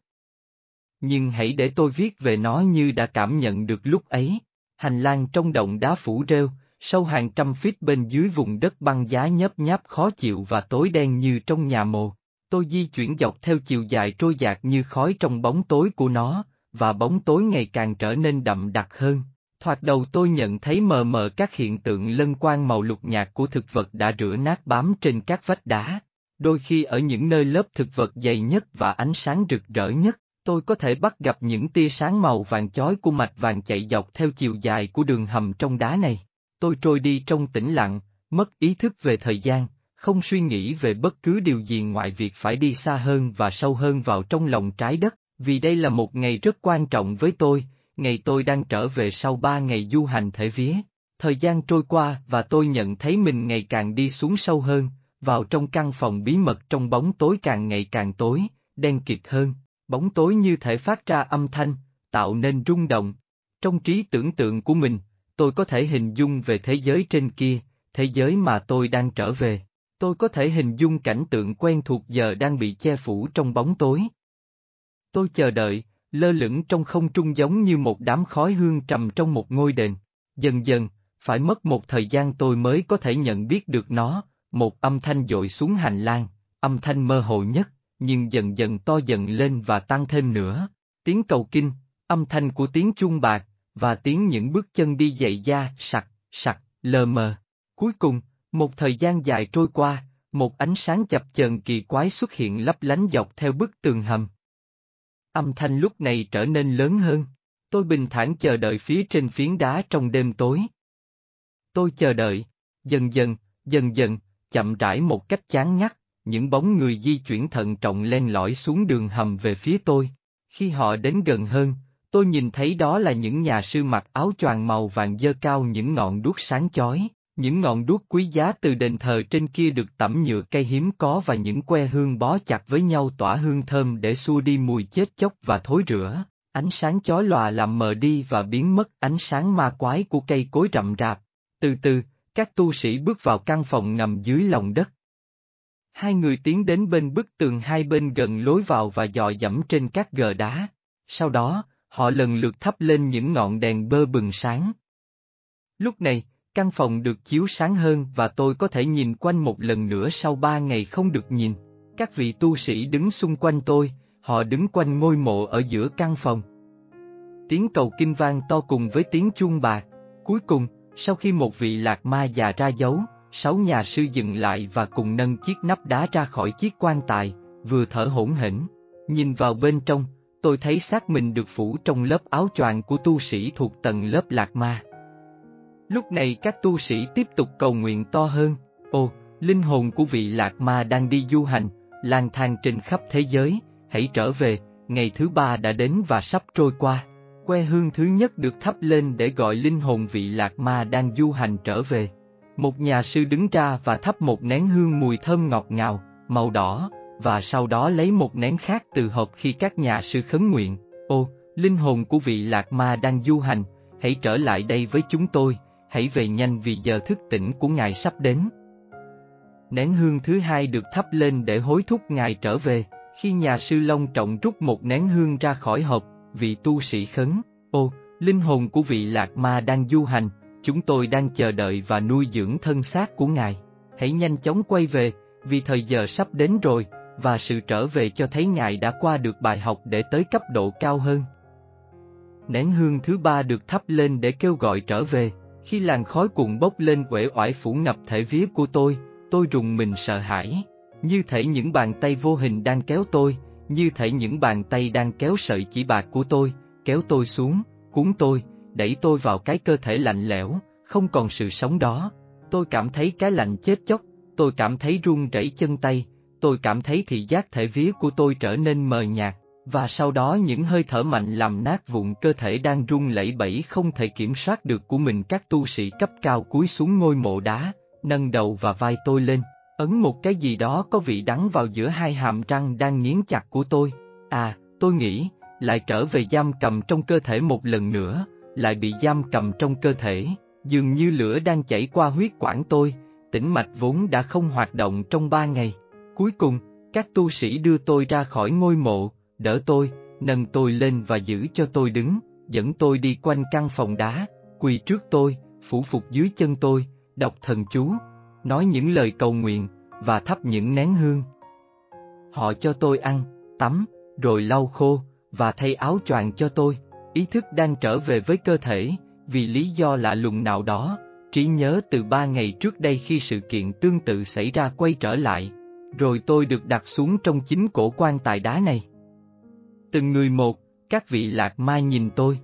Nhưng hãy để tôi viết về nó như đã cảm nhận được lúc ấy. Hành lang trong động đá phủ rêu, sâu hàng trăm feet bên dưới vùng đất băng giá nhấp nháp khó chịu và tối đen như trong nhà mồ. Tôi di chuyển dọc theo chiều dài trôi dạt như khói trong bóng tối của nó, và bóng tối ngày càng trở nên đậm đặc hơn. Thoạt đầu tôi nhận thấy mờ mờ các hiện tượng lân quan màu lục nhạt của thực vật đã rửa nát bám trên các vách đá. Đôi khi ở những nơi lớp thực vật dày nhất và ánh sáng rực rỡ nhất, tôi có thể bắt gặp những tia sáng màu vàng chói của mạch vàng chạy dọc theo chiều dài của đường hầm trong đá này. Tôi trôi đi trong tĩnh lặng, mất ý thức về thời gian, không suy nghĩ về bất cứ điều gì ngoài việc phải đi xa hơn và sâu hơn vào trong lòng trái đất, vì đây là một ngày rất quan trọng với tôi, ngày tôi đang trở về sau ba ngày du hành thể vía. Thời gian trôi qua và tôi nhận thấy mình ngày càng đi xuống sâu hơn, vào trong căn phòng bí mật trong bóng tối càng ngày càng tối, đen kịt hơn, bóng tối như thể phát ra âm thanh, tạo nên rung động. Trong trí tưởng tượng của mình, tôi có thể hình dung về thế giới trên kia, thế giới mà tôi đang trở về. Tôi có thể hình dung cảnh tượng quen thuộc giờ đang bị che phủ trong bóng tối. Tôi chờ đợi, lơ lửng trong không trung giống như một đám khói hương trầm trong một ngôi đền. Dần dần, phải mất một thời gian tôi mới có thể nhận biết được nó, một âm thanh dội xuống hành lang, âm thanh mơ hồ nhất, nhưng dần dần to dần lên và tăng thêm nữa. Tiếng cầu kinh, âm thanh của tiếng chuông bạc, và tiếng những bước chân đi dậy da, sặc, sặc, lờ mờ. Cuối cùng, một thời gian dài trôi qua, một ánh sáng chập chờn kỳ quái xuất hiện lấp lánh dọc theo bức tường hầm. Âm thanh lúc này trở nên lớn hơn. Tôi bình thản chờ đợi phía trên phiến đá trong đêm tối. Tôi chờ đợi, dần dần, dần dần, chậm rãi một cách chán ngắt, những bóng người di chuyển thận trọng len lỏi xuống đường hầm về phía tôi. Khi họ đến gần hơn, tôi nhìn thấy đó là những nhà sư mặc áo choàng màu vàng dơ cao những ngọn đuốc sáng chói. Những ngọn đuốc quý giá từ đền thờ trên kia được tẩm nhựa cây hiếm có và những que hương bó chặt với nhau tỏa hương thơm để xua đi mùi chết chóc và thối rữa. Ánh sáng chói lòa làm mờ đi và biến mất ánh sáng ma quái của cây cối rậm rạp. Từ từ, các tu sĩ bước vào căn phòng nằm dưới lòng đất. Hai người tiến đến bên bức tường hai bên gần lối vào và dò dẫm trên các gờ đá. Sau đó, họ lần lượt thắp lên những ngọn đèn bơ bừng sáng. Lúc này, căn phòng được chiếu sáng hơn và tôi có thể nhìn quanh một lần nữa sau ba ngày không được nhìn. Các vị tu sĩ đứng xung quanh tôi, họ đứng quanh ngôi mộ ở giữa căn phòng. Tiếng cầu kinh vang to cùng với tiếng chuông bạc. Cuối cùng, sau khi một vị lạc ma già ra dấu, sáu nhà sư dừng lại và cùng nâng chiếc nắp đá ra khỏi chiếc quan tài, vừa thở hổn hển. Nhìn vào bên trong, tôi thấy xác mình được phủ trong lớp áo choàng của tu sĩ thuộc tầng lớp lạc ma. Lúc này các tu sĩ tiếp tục cầu nguyện to hơn, ô, linh hồn của vị lạc ma đang đi du hành, lang thang trên khắp thế giới, hãy trở về, ngày thứ ba đã đến và sắp trôi qua. Que hương thứ nhất được thắp lên để gọi linh hồn vị lạc ma đang du hành trở về. Một nhà sư đứng ra và thắp một nén hương mùi thơm ngọt ngào, màu đỏ, và sau đó lấy một nén khác từ hộp khi các nhà sư khấn nguyện. Ô, linh hồn của vị lạc ma đang du hành, hãy trở lại đây với chúng tôi, hãy về nhanh vì giờ thức tỉnh của ngài sắp đến. Nén hương thứ hai được thắp lên để hối thúc ngài trở về, khi nhà sư Long Trọng rút một nén hương ra khỏi hộp, vị tu sĩ khấn, ô, linh hồn của vị lạc ma đang du hành, chúng tôi đang chờ đợi và nuôi dưỡng thân xác của ngài. Hãy nhanh chóng quay về, vì thời giờ sắp đến rồi, và sự trở về cho thấy ngài đã qua được bài học để tới cấp độ cao hơn. Nén hương thứ ba được thắp lên để kêu gọi trở về, khi làn khói cuộn bốc lên uể oải phủ ngập thể vía của tôi, tôi rùng mình sợ hãi, như thể những bàn tay vô hình đang kéo tôi, như thể những bàn tay đang kéo sợi chỉ bạc của tôi, kéo tôi xuống, cuốn tôi, đẩy tôi vào cái cơ thể lạnh lẽo, không còn sự sống đó. Tôi cảm thấy cái lạnh chết chóc, tôi cảm thấy run rẩy chân tay, tôi cảm thấy thị giác thể vía của tôi trở nên mờ nhạt, và sau đó những hơi thở mạnh làm nát vụn cơ thể đang run lẩy bẩy không thể kiểm soát được của mình các tu sĩ cấp cao cúi xuống ngôi mộ đá, nâng đầu và vai tôi lên, ấn một cái gì đó có vị đắng vào giữa hai hàm răng đang nghiến chặt của tôi. À, tôi nghĩ, lại trở về giam cầm trong cơ thể một lần nữa, lại bị giam cầm trong cơ thể, dường như lửa đang chảy qua huyết quản tôi, tĩnh mạch vốn đã không hoạt động trong ba ngày. Cuối cùng, các tu sĩ đưa tôi ra khỏi ngôi mộ, đỡ tôi, nâng tôi lên và giữ cho tôi đứng, dẫn tôi đi quanh căn phòng đá, quỳ trước tôi, phủ phục dưới chân tôi, đọc thần chú, nói những lời cầu nguyện, và thắp những nén hương. Họ cho tôi ăn, tắm, rồi lau khô, và thay áo choàng cho tôi, ý thức đang trở về với cơ thể, vì lý do lạ lùng nào đó, trí nhớ từ ba ngày trước đây khi sự kiện tương tự xảy ra quay trở lại, rồi tôi được đặt xuống trong chính cổ quan tài đá này. Từng người một, các vị lạc ma nhìn tôi.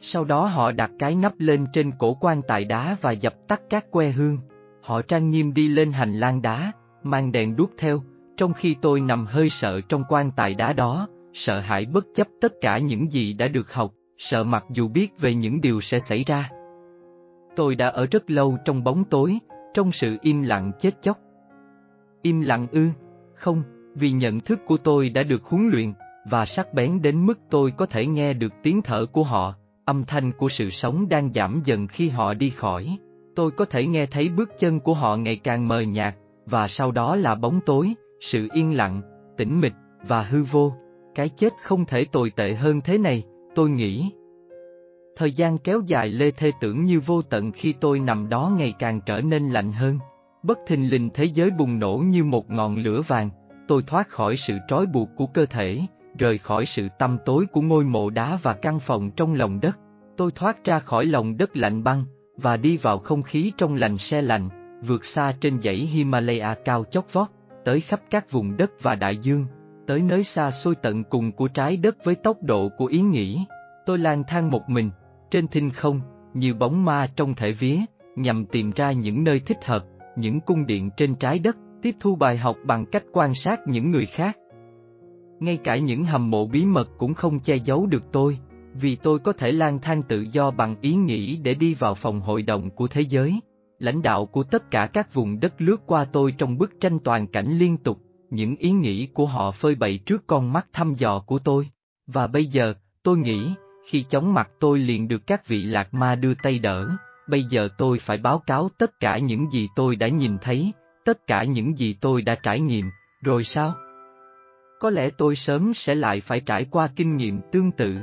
Sau đó họ đặt cái nắp lên trên cổ quan tài đá và dập tắt các que hương. Họ trang nghiêm đi lên hành lang đá, mang đèn đuốc theo, trong khi tôi nằm hơi sợ trong quan tài đá đó, sợ hãi bất chấp tất cả những gì đã được học, sợ mặc dù biết về những điều sẽ xảy ra. Tôi đã ở rất lâu trong bóng tối, trong sự im lặng chết chóc. Im lặng ư? Không, vì nhận thức của tôi đã được huấn luyện, và sắc bén đến mức tôi có thể nghe được tiếng thở của họ, âm thanh của sự sống đang giảm dần khi họ đi khỏi. Tôi có thể nghe thấy bước chân của họ ngày càng mờ nhạt, và sau đó là bóng tối, sự yên lặng, tĩnh mịch, và hư vô. Cái chết không thể tồi tệ hơn thế này, tôi nghĩ. Thời gian kéo dài lê thê tưởng như vô tận khi tôi nằm đó ngày càng trở nên lạnh hơn. Bất thình lình thế giới bùng nổ như một ngọn lửa vàng, tôi thoát khỏi sự trói buộc của cơ thể, rời khỏi sự tăm tối của ngôi mộ đá và căn phòng trong lòng đất. Tôi thoát ra khỏi lòng đất lạnh băng, và đi vào không khí trong lành xe lạnh, vượt xa trên dãy Himalaya cao chót vót, tới khắp các vùng đất và đại dương, tới nơi xa xôi tận cùng của trái đất với tốc độ của ý nghĩ. Tôi lang thang một mình, trên thinh không, như bóng ma trong thể vía, nhằm tìm ra những nơi thích hợp, những cung điện trên trái đất, tiếp thu bài học bằng cách quan sát những người khác. Ngay cả những hầm mộ bí mật cũng không che giấu được tôi, vì tôi có thể lang thang tự do bằng ý nghĩ để đi vào phòng hội đồng của thế giới. Lãnh đạo của tất cả các vùng đất lướt qua tôi trong bức tranh toàn cảnh liên tục, những ý nghĩ của họ phơi bày trước con mắt thăm dò của tôi. Và bây giờ, tôi nghĩ, khi chóng mặt tôi liền được các vị lạc ma đưa tay đỡ, bây giờ tôi phải báo cáo tất cả những gì tôi đã nhìn thấy, tất cả những gì tôi đã trải nghiệm, rồi sao? Có lẽ tôi sớm sẽ lại phải trải qua kinh nghiệm tương tự.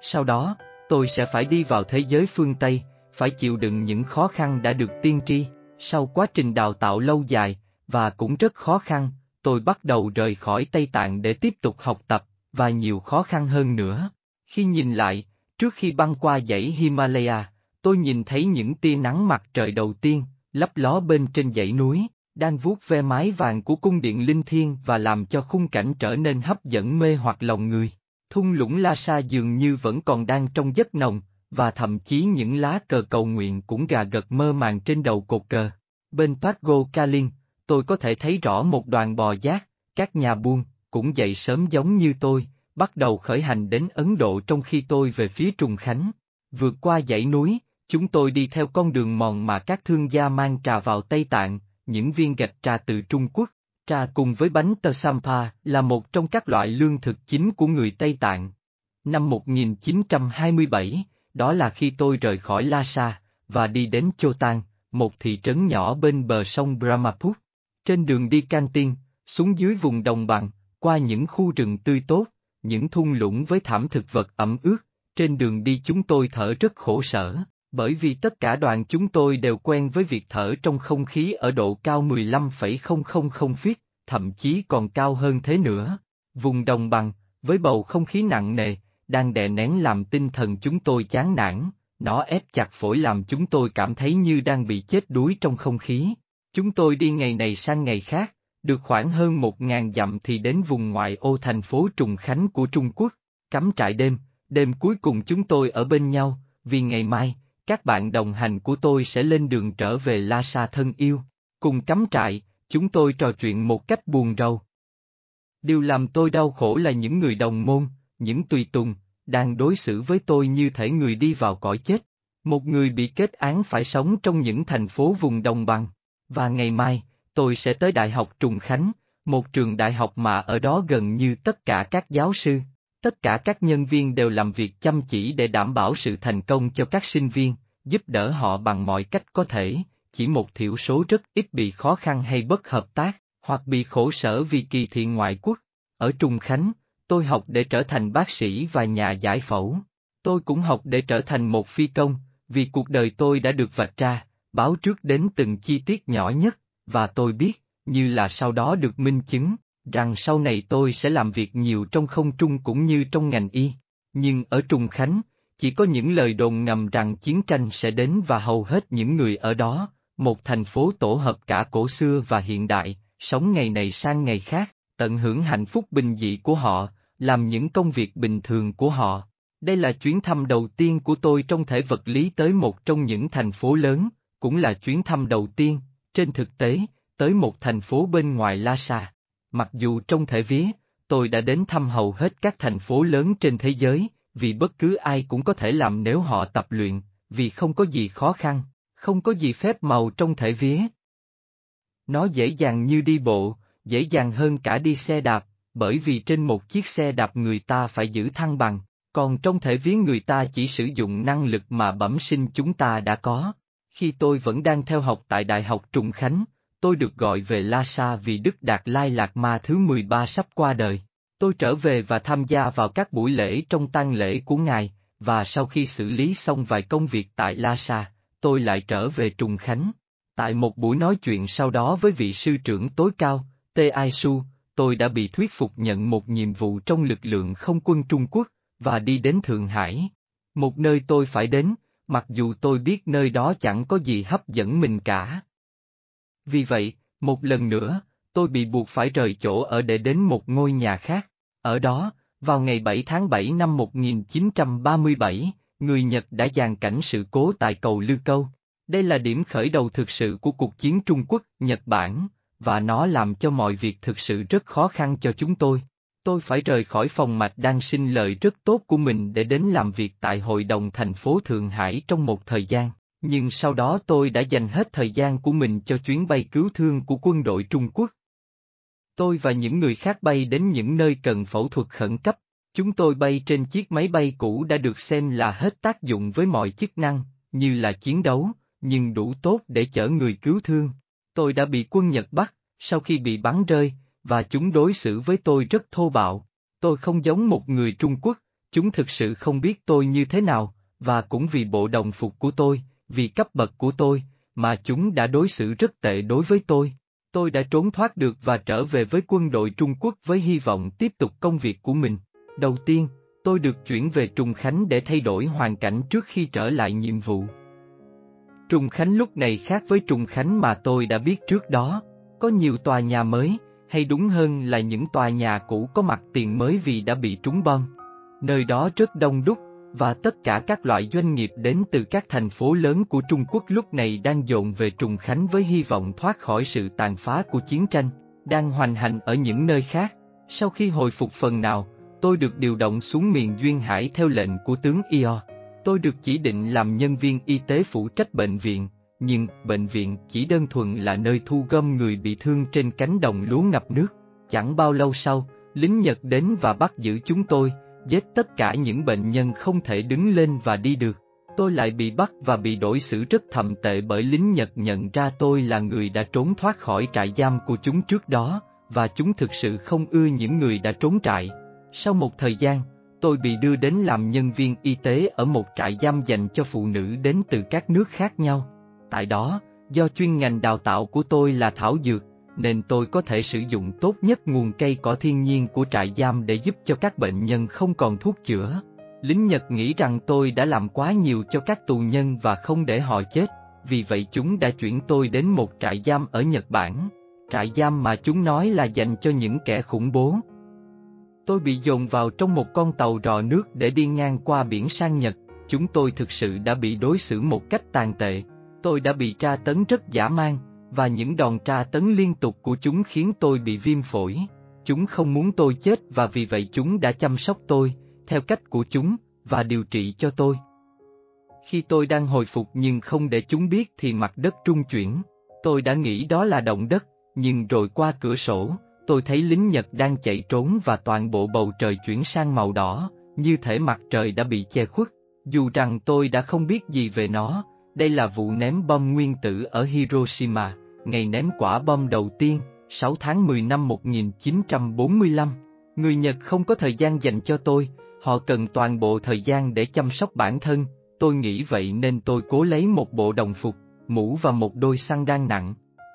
Sau đó, tôi sẽ phải đi vào thế giới phương Tây, phải chịu đựng những khó khăn đã được tiên tri. Sau quá trình đào tạo lâu dài, và cũng rất khó khăn, tôi bắt đầu rời khỏi Tây Tạng để tiếp tục học tập, và nhiều khó khăn hơn nữa. Khi nhìn lại, trước khi băng qua dãy Himalaya, tôi nhìn thấy những tia nắng mặt trời đầu tiên, lấp ló bên trên dãy núi, đang vuốt ve mái vàng của cung điện linh thiêng và làm cho khung cảnh trở nên hấp dẫn mê hoặc lòng người. Thung lũng La Sa dường như vẫn còn đang trong giấc nồng, và thậm chí những lá cờ cầu nguyện cũng gà gật mơ màng trên đầu cột cờ. Bên Pago Kalin, tôi có thể thấy rõ một đoàn bò giác, các nhà buôn, cũng dậy sớm giống như tôi, bắt đầu khởi hành đến Ấn Độ trong khi tôi về phía Trùng Khánh. Vượt qua dãy núi, chúng tôi đi theo con đường mòn mà các thương gia mang trà vào Tây Tạng, những viên gạch trà từ Trung Quốc. Trà cùng với bánh tơ sampa là một trong các loại lương thực chính của người Tây Tạng. Năm 1927, đó là khi tôi rời khỏi Lhasa, và đi đến Chotan, một thị trấn nhỏ bên bờ sông Brahmaputra. Trên đường đi can tiên, xuống dưới vùng đồng bằng, qua những khu rừng tươi tốt, những thung lũng với thảm thực vật ẩm ướt, trên đường đi chúng tôi thở rất khổ sở, bởi vì tất cả đoàn chúng tôi đều quen với việc thở trong không khí ở độ cao 15,000 feet, thậm chí còn cao hơn thế nữa. Vùng đồng bằng, với bầu không khí nặng nề, đang đè nén làm tinh thần chúng tôi chán nản, nó ép chặt phổi làm chúng tôi cảm thấy như đang bị chết đuối trong không khí. Chúng tôi đi ngày này sang ngày khác, được khoảng hơn một ngàn dặm thì đến vùng ngoại ô thành phố Trùng Khánh của Trung Quốc, cắm trại đêm, đêm cuối cùng chúng tôi ở bên nhau, vì ngày mai, các bạn đồng hành của tôi sẽ lên đường trở về La Sa thân yêu. Cùng cắm trại, chúng tôi trò chuyện một cách buồn rầu. Điều làm tôi đau khổ là những người đồng môn, những tùy tùng, đang đối xử với tôi như thể người đi vào cõi chết. Một người bị kết án phải sống trong những thành phố vùng đồng bằng. Và ngày mai, tôi sẽ tới Đại học Trùng Khánh, một trường đại học mà ở đó gần như tất cả các giáo sư, tất cả các nhân viên đều làm việc chăm chỉ để đảm bảo sự thành công cho các sinh viên, giúp đỡ họ bằng mọi cách có thể, chỉ một thiểu số rất ít bị khó khăn hay bất hợp tác, hoặc bị khổ sở vì kỳ thị ngoại quốc. Ở Trung Khánh, tôi học để trở thành bác sĩ và nhà giải phẫu. Tôi cũng học để trở thành một phi công, vì cuộc đời tôi đã được vạch ra, báo trước đến từng chi tiết nhỏ nhất, và tôi biết, như là sau đó được minh chứng, rằng sau này tôi sẽ làm việc nhiều trong không trung cũng như trong ngành y. Nhưng ở Trùng Khánh, chỉ có những lời đồn ngầm rằng chiến tranh sẽ đến và hầu hết những người ở đó, một thành phố tổ hợp cả cổ xưa và hiện đại, sống ngày này sang ngày khác, tận hưởng hạnh phúc bình dị của họ, làm những công việc bình thường của họ. Đây là chuyến thăm đầu tiên của tôi trong thể vật lý tới một trong những thành phố lớn, cũng là chuyến thăm đầu tiên, trên thực tế, tới một thành phố bên ngoài Lhasa. Mặc dù trong thể vía, tôi đã đến thăm hầu hết các thành phố lớn trên thế giới, vì bất cứ ai cũng có thể làm nếu họ tập luyện, vì không có gì khó khăn, không có gì phép màu trong thể vía. Nó dễ dàng như đi bộ, dễ dàng hơn cả đi xe đạp, bởi vì trên một chiếc xe đạp người ta phải giữ thăng bằng, còn trong thể vía người ta chỉ sử dụng năng lực mà bẩm sinh chúng ta đã có. Khi tôi vẫn đang theo học tại Đại học Trùng Khánh, tôi được gọi về Lhasa vì Đức Đạt Lai Lạc Ma thứ 13 sắp qua đời. Tôi trở về và tham gia vào các buổi lễ trong tang lễ của Ngài, và sau khi xử lý xong vài công việc tại Lhasa, tôi lại trở về Trùng Khánh. Tại một buổi nói chuyện sau đó với vị sư trưởng tối cao, Tê Ai Su, tôi đã bị thuyết phục nhận một nhiệm vụ trong lực lượng không quân Trung Quốc, và đi đến Thượng Hải. Một nơi tôi phải đến, mặc dù tôi biết nơi đó chẳng có gì hấp dẫn mình cả. Vì vậy, một lần nữa, tôi bị buộc phải rời chỗ ở để đến một ngôi nhà khác. Ở đó, vào ngày 7 tháng 7 năm 1937, người Nhật đã dàn cảnh sự cố tại cầu Lư Câu. Đây là điểm khởi đầu thực sự của cuộc chiến Trung Quốc-Nhật Bản, và nó làm cho mọi việc thực sự rất khó khăn cho chúng tôi. Tôi phải rời khỏi phòng mạch đang sinh lợi rất tốt của mình để đến làm việc tại Hội đồng thành phố Thượng Hải trong một thời gian, nhưng sau đó tôi đã dành hết thời gian của mình cho chuyến bay cứu thương của quân đội Trung Quốc. Tôi và những người khác bay đến những nơi cần phẫu thuật khẩn cấp, chúng tôi bay trên chiếc máy bay cũ đã được xem là hết tác dụng với mọi chức năng, như là chiến đấu, nhưng đủ tốt để chở người cứu thương. Tôi đã bị quân Nhật bắt, sau khi bị bắn rơi, và chúng đối xử với tôi rất thô bạo. Tôi không giống một người Trung Quốc, Chúng thực sự không biết tôi như thế nào, và cũng vì bộ đồng phục của tôi, vì cấp bậc của tôi, mà chúng đã đối xử rất tệ đối với tôi. Tôi đã trốn thoát được và trở về với quân đội Trung Quốc với hy vọng tiếp tục công việc của mình. Đầu tiên, tôi được chuyển về Trùng Khánh để thay đổi hoàn cảnh trước khi trở lại nhiệm vụ. Trùng Khánh lúc này khác với Trùng Khánh mà tôi đã biết trước đó, có nhiều tòa nhà mới, hay đúng hơn là những tòa nhà cũ có mặt tiền mới vì đã bị trúng bom. Nơi đó rất đông đúc, và tất cả các loại doanh nghiệp đến từ các thành phố lớn của Trung Quốc lúc này đang dồn về Trùng Khánh với hy vọng thoát khỏi sự tàn phá của chiến tranh, đang hoành hành ở những nơi khác. Sau khi hồi phục phần nào, tôi được điều động xuống miền Duyên Hải theo lệnh của tướng Io. Tôi được chỉ định làm nhân viên y tế phụ trách bệnh viện, nhưng bệnh viện chỉ đơn thuần là nơi thu gom người bị thương trên cánh đồng lúa ngập nước. Chẳng bao lâu sau, lính Nhật đến và bắt giữ chúng tôi, giết tất cả những bệnh nhân không thể đứng lên và đi được. Tôi lại bị bắt và bị đổi xử rất thầm tệ bởi lính Nhật nhận ra tôi là người đã trốn thoát khỏi trại giam của chúng trước đó, và chúng thực sự không ưa những người đã trốn trại. Sau một thời gian, tôi bị đưa đến làm nhân viên y tế ở một trại giam dành cho phụ nữ đến từ các nước khác nhau. Tại đó, do chuyên ngành đào tạo của tôi là thảo dược, nên tôi có thể sử dụng tốt nhất nguồn cây cỏ thiên nhiên của trại giam để giúp cho các bệnh nhân không còn thuốc chữa. Lính Nhật nghĩ rằng tôi đã làm quá nhiều cho các tù nhân và không để họ chết, vì vậy chúng đã chuyển tôi đến một trại giam ở Nhật Bản. Trại giam mà chúng nói là dành cho những kẻ khủng bố. Tôi bị dồn vào trong một con tàu rò nước để đi ngang qua biển sang Nhật, chúng tôi thực sự đã bị đối xử một cách tàn tệ. Tôi đã bị tra tấn rất dã man, và những đòn tra tấn liên tục của chúng khiến tôi bị viêm phổi. Chúng không muốn tôi chết và vì vậy chúng đã chăm sóc tôi, theo cách của chúng, và điều trị cho tôi. Khi tôi đang hồi phục nhưng không để chúng biết thì mặt đất trung chuyển. Tôi đã nghĩ đó là động đất, nhưng rồi qua cửa sổ, tôi thấy lính Nhật đang chạy trốn và toàn bộ bầu trời chuyển sang màu đỏ, như thể mặt trời đã bị che khuất. Dù rằng tôi đã không biết gì về nó, đây là vụ ném bom nguyên tử ở Hiroshima ngày ném quả bom đầu tiên, 6 tháng 10 năm 1945. Người Nhật không có thời gian dành cho tôi, họ cần toàn bộ thời gian để chăm sóc bản thân, tôi nghĩ vậy nên tôi cố lấy một bộ đồng phục, mũ và một đôi xăng đang nặng.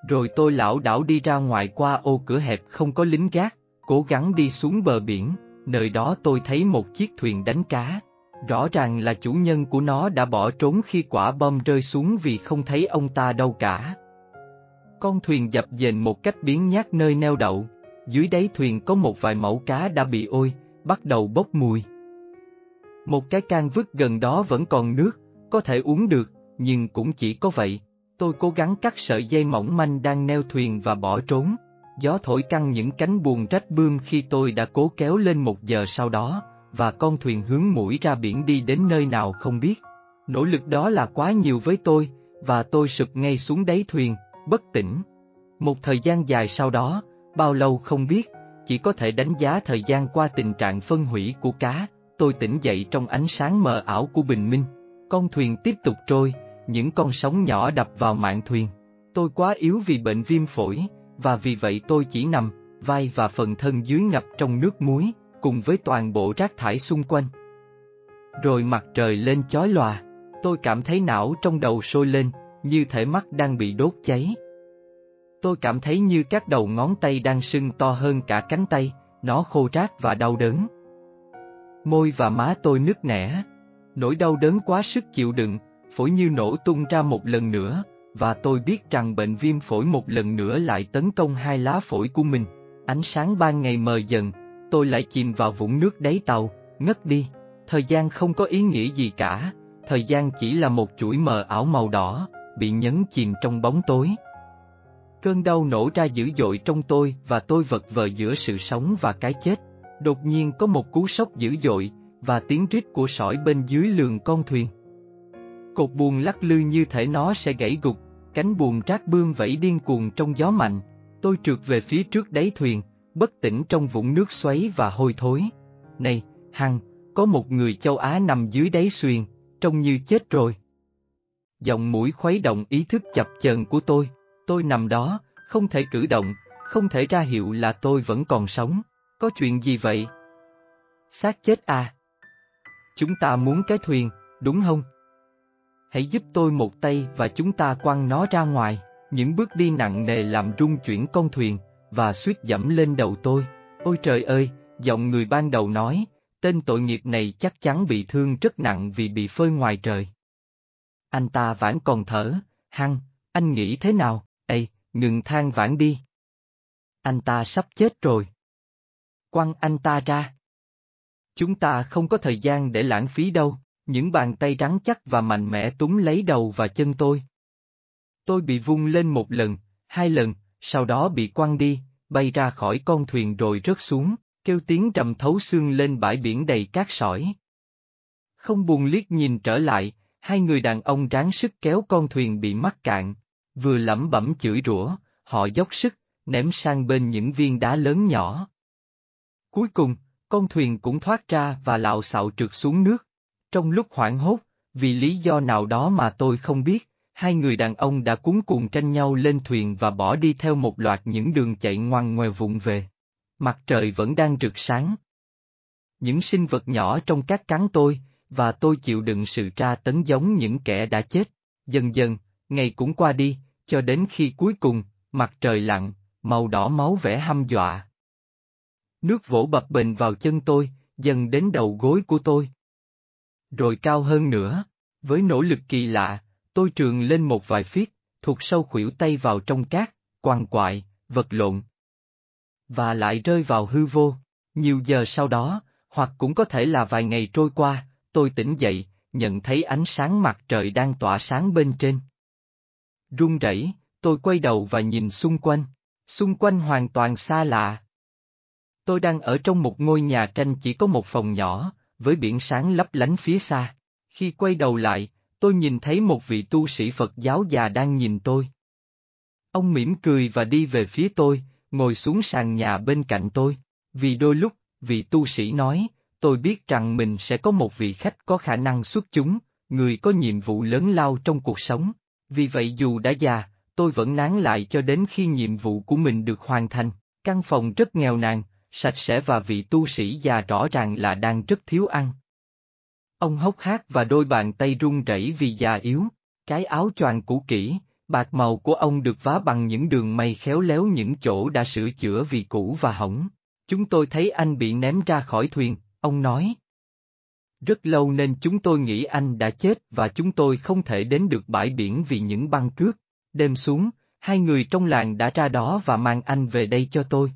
Rồi tôi lão đảo đi ra ngoài qua ô cửa hẹp không có lính gác, cố gắng đi xuống bờ biển, nơi đó tôi thấy một chiếc thuyền đánh cá. Rõ ràng là chủ nhân của nó đã bỏ trốn khi quả bom rơi xuống vì không thấy ông ta đâu cả. Con thuyền dập dềnh một cách biến nhát nơi neo đậu, dưới đáy thuyền có một vài mẫu cá đã bị ôi, bắt đầu bốc mùi. Một cái can vứt gần đó vẫn còn nước, có thể uống được, nhưng cũng chỉ có vậy. Tôi cố gắng cắt sợi dây mỏng manh đang neo thuyền và bỏ trốn. Gió thổi căng những cánh buồn rách bươm khi tôi đã cố kéo lên một giờ sau đó, và con thuyền hướng mũi ra biển đi đến nơi nào không biết. Nỗ lực đó là quá nhiều với tôi, và tôi sụp ngay xuống đáy thuyền, bất tỉnh. Một thời gian dài sau đó, bao lâu không biết, chỉ có thể đánh giá thời gian qua tình trạng phân hủy của cá, tôi tỉnh dậy trong ánh sáng mờ ảo của bình minh. Con thuyền tiếp tục trôi, những con sóng nhỏ đập vào mạn thuyền. Tôi quá yếu vì bệnh viêm phổi, và vì vậy tôi chỉ nằm, vai và phần thân dưới ngập trong nước muối, cùng với toàn bộ rác thải xung quanh. Rồi mặt trời lên chói lòa, tôi cảm thấy não trong đầu sôi lên, như thể mắt đang bị đốt cháy. Tôi cảm thấy như các đầu ngón tay đang sưng to hơn cả cánh tay, nó khô rác và đau đớn. Môi và má tôi nứt nẻ, nỗi đau đớn quá sức chịu đựng, phổi như nổ tung ra một lần nữa, và tôi biết rằng bệnh viêm phổi một lần nữa lại tấn công hai lá phổi của mình. Ánh sáng ban ngày mờ dần, tôi lại chìm vào vũng nước đáy tàu, ngất đi. Thời gian không có ý nghĩa gì cả, thời gian chỉ là một chuỗi mờ ảo màu đỏ, bị nhấn chìm trong bóng tối. Cơn đau nổ ra dữ dội trong tôi và tôi vật vờ giữa sự sống và cái chết. Đột nhiên có một cú sốc dữ dội, và tiếng rít của sỏi bên dưới lường con thuyền. Cột buồn lắc lư như thể nó sẽ gãy gục, cánh buồn trác bươm vẫy điên cuồng trong gió mạnh. Tôi trượt về phía trước đáy thuyền, bất tỉnh trong vũng nước xoáy và hôi thối. Này, Hằng, có một người châu Á nằm dưới đáy xuyền, trông như chết rồi. Giọng mũi khuấy động ý thức chập chờn của tôi, tôi nằm đó, không thể cử động, không thể ra hiệu là tôi vẫn còn sống. Có chuyện gì vậy? Xác chết à? Chúng ta muốn cái thuyền, đúng không? Hãy giúp tôi một tay và chúng ta quăng nó ra ngoài. Những bước đi nặng nề làm rung chuyển con thuyền, và suýt dẫm lên đầu tôi. Ôi trời ơi, giọng người ban đầu nói, tên tội nghiệp này chắc chắn bị thương rất nặng vì bị phơi ngoài trời. Anh ta vẫn còn thở, hăng, anh nghĩ thế nào, Ê, ngừng than vãn đi. Anh ta sắp chết rồi. Quăng anh ta ra. Chúng ta không có thời gian để lãng phí đâu, những bàn tay rắn chắc và mạnh mẽ túm lấy đầu và chân tôi. Tôi bị vung lên một lần, hai lần, sau đó bị quăng đi, bay ra khỏi con thuyền rồi rớt xuống, kêu tiếng trầm thấu xương lên bãi biển đầy cát sỏi. Không buồn liếc nhìn trở lại, hai người đàn ông ráng sức kéo con thuyền bị mắc cạn, vừa lẩm bẩm chửi rủa, họ dốc sức, ném sang bên những viên đá lớn nhỏ. Cuối cùng, con thuyền cũng thoát ra và lạo xạo trượt xuống nước. Trong lúc hoảng hốt, vì lý do nào đó mà tôi không biết, hai người đàn ông đã cuốn cuồng tranh nhau lên thuyền và bỏ đi theo một loạt những đường chạy ngoằn ngoèo vụng về. Mặt trời vẫn đang rực sáng. Những sinh vật nhỏ trong các cắn tôi, và tôi chịu đựng sự tra tấn giống những kẻ đã chết. Dần dần, ngày cũng qua đi, cho đến khi cuối cùng, mặt trời lặn, màu đỏ máu vẽ hăm dọa. Nước vỗ bập bềnh vào chân tôi, dần đến đầu gối của tôi. Rồi cao hơn nữa, với nỗ lực kỳ lạ, tôi trường lên một vài phiết, thuộc sâu khuỷu tay vào trong cát, quằn quại, vật lộn. Và lại rơi vào hư vô. Nhiều giờ sau đó, hoặc cũng có thể là vài ngày trôi qua, tôi tỉnh dậy, nhận thấy ánh sáng mặt trời đang tỏa sáng bên trên. Run rẩy, tôi quay đầu và nhìn xung quanh, xung quanh hoàn toàn xa lạ. Tôi đang ở trong một ngôi nhà tranh chỉ có một phòng nhỏ, với biển sáng lấp lánh phía xa. Khi quay đầu lại, tôi nhìn thấy một vị tu sĩ Phật giáo già đang nhìn tôi. Ông mỉm cười và đi về phía tôi, ngồi xuống sàn nhà bên cạnh tôi. Vì đôi lúc, vị tu sĩ nói, tôi biết rằng mình sẽ có một vị khách có khả năng xuất chúng, người có nhiệm vụ lớn lao trong cuộc sống. Vì vậy dù đã già, tôi vẫn nán lại cho đến khi nhiệm vụ của mình được hoàn thành. Căn phòng rất nghèo nàn, sạch sẽ và vị tu sĩ già rõ ràng là đang rất thiếu ăn. Ông hốc hác và đôi bàn tay run rẩy vì già yếu, cái áo choàng cũ kỹ, bạc màu của ông được vá bằng những đường may khéo léo những chỗ đã sửa chữa vì cũ và hỏng. Chúng tôi thấy anh bị ném ra khỏi thuyền, ông nói. Rất lâu nên chúng tôi nghĩ anh đã chết và chúng tôi không thể đến được bãi biển vì những băng cước. Đêm xuống, hai người trong làng đã ra đó và mang anh về đây cho tôi.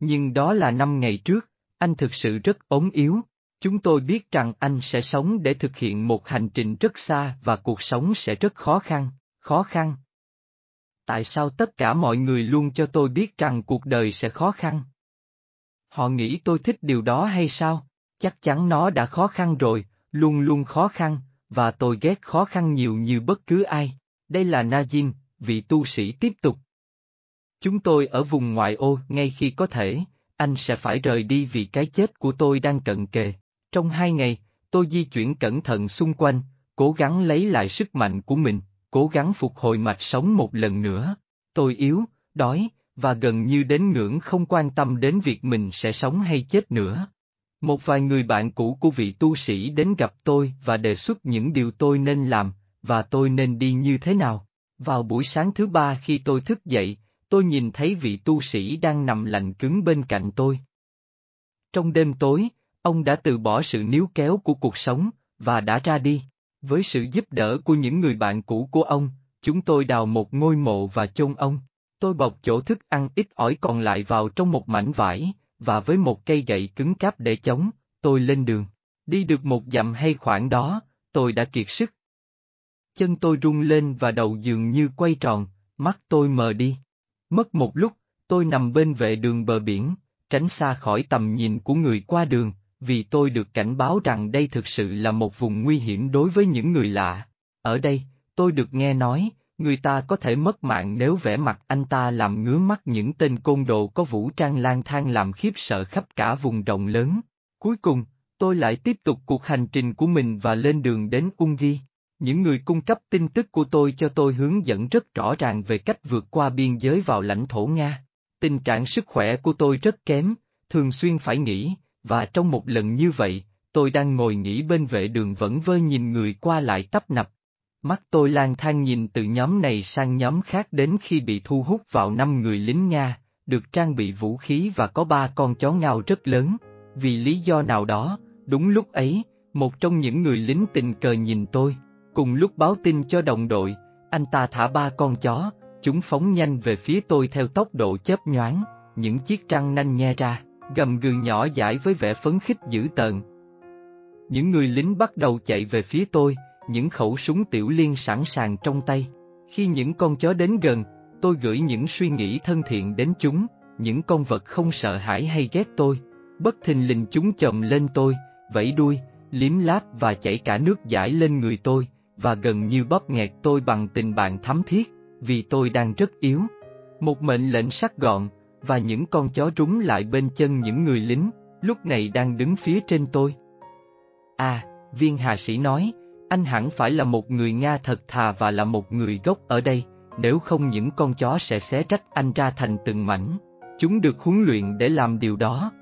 Nhưng đó là năm ngày trước, anh thực sự rất ốm yếu. Chúng tôi biết rằng anh sẽ sống để thực hiện một hành trình rất xa và cuộc sống sẽ rất khó khăn, khó khăn. Tại sao tất cả mọi người luôn cho tôi biết rằng cuộc đời sẽ khó khăn? Họ nghĩ tôi thích điều đó hay sao? Chắc chắn nó đã khó khăn rồi, luôn luôn khó khăn, và tôi ghét khó khăn nhiều như bất cứ ai. Đây là Najin, vị tu sĩ tiếp tục. Chúng tôi ở vùng ngoại ô ngay khi có thể, anh sẽ phải rời đi vì cái chết của tôi đang cận kề. Trong hai ngày, tôi di chuyển cẩn thận xung quanh, cố gắng lấy lại sức mạnh của mình, cố gắng phục hồi mạch sống một lần nữa. Tôi yếu, đói, và gần như đến ngưỡng không quan tâm đến việc mình sẽ sống hay chết nữa. Một vài người bạn cũ của vị tu sĩ đến gặp tôi và đề xuất những điều tôi nên làm, và tôi nên đi như thế nào. Vào buổi sáng thứ ba khi tôi thức dậy, tôi nhìn thấy vị tu sĩ đang nằm lạnh cứng bên cạnh tôi. Trong đêm tối, ông đã từ bỏ sự níu kéo của cuộc sống, và đã ra đi. Với sự giúp đỡ của những người bạn cũ của ông, chúng tôi đào một ngôi mộ và chôn ông. Tôi bọc chỗ thức ăn ít ỏi còn lại vào trong một mảnh vải, và với một cây gậy cứng cáp để chống, tôi lên đường. Đi được một dặm hay khoảng đó, tôi đã kiệt sức. Chân tôi rung lên và đầu dường như quay tròn, mắt tôi mờ đi. Mất một lúc, tôi nằm bên vệ đường bờ biển, tránh xa khỏi tầm nhìn của người qua đường, vì tôi được cảnh báo rằng đây thực sự là một vùng nguy hiểm đối với những người lạ. Ở đây, tôi được nghe nói, người ta có thể mất mạng nếu vẻ mặt anh ta làm ngứa mắt những tên côn đồ có vũ trang lang thang làm khiếp sợ khắp cả vùng rộng lớn. Cuối cùng, tôi lại tiếp tục cuộc hành trình của mình và lên đường đến Ung Ghi. Những người cung cấp tin tức của tôi cho tôi hướng dẫn rất rõ ràng về cách vượt qua biên giới vào lãnh thổ Nga. Tình trạng sức khỏe của tôi rất kém, thường xuyên phải nghỉ, và trong một lần như vậy, tôi đang ngồi nghỉ bên vệ đường vẫn vơ nhìn người qua lại tấp nập. Mắt tôi lang thang nhìn từ nhóm này sang nhóm khác đến khi bị thu hút vào năm người lính Nga, được trang bị vũ khí và có ba con chó ngao rất lớn. Vì lý do nào đó, đúng lúc ấy, một trong những người lính tình cờ nhìn tôi, cùng lúc báo tin cho đồng đội, anh ta thả ba con chó, chúng phóng nhanh về phía tôi theo tốc độ chớp nhoáng, những chiếc răng nanh nhe ra, gầm gừ nhỏ dãi với vẻ phấn khích dữ tợn. Những người lính bắt đầu chạy về phía tôi, những khẩu súng tiểu liên sẵn sàng trong tay. Khi những con chó đến gần, tôi gửi những suy nghĩ thân thiện đến chúng, những con vật không sợ hãi hay ghét tôi. Bất thình lình chúng chồm lên tôi, vẫy đuôi, liếm láp và chảy cả nước giải lên người tôi, và gần như bóp nghẹt tôi bằng tình bạn thắm thiết, vì tôi đang rất yếu. Một mệnh lệnh sắc gọn, và những con chó rúng lại bên chân những người lính, lúc này đang đứng phía trên tôi. À, viên hà sĩ nói, anh hẳn phải là một người Nga thật thà và là một người gốc ở đây, nếu không những con chó sẽ xé rách anh ra thành từng mảnh. Chúng được huấn luyện để làm điều đó.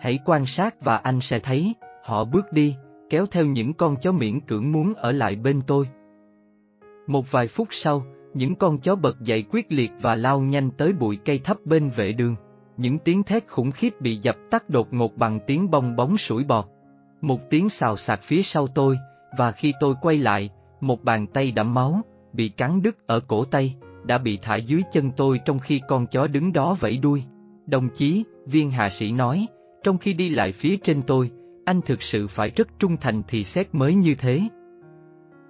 Hãy quan sát và anh sẽ thấy, họ bước đi, kéo theo những con chó miễn cưỡng muốn ở lại bên tôi. Một vài phút sau, những con chó bật dậy quyết liệt và lao nhanh tới bụi cây thấp bên vệ đường. Những tiếng thét khủng khiếp bị dập tắt đột ngột bằng tiếng bong bóng sủi bọt. Một tiếng xào xạc phía sau tôi, và khi tôi quay lại, một bàn tay đẫm máu, bị cắn đứt ở cổ tay, đã bị thả dưới chân tôi trong khi con chó đứng đó vẫy đuôi. Đồng chí, viên hạ sĩ nói, trong khi đi lại phía trên tôi, anh thực sự phải rất trung thành thì xét mới như thế.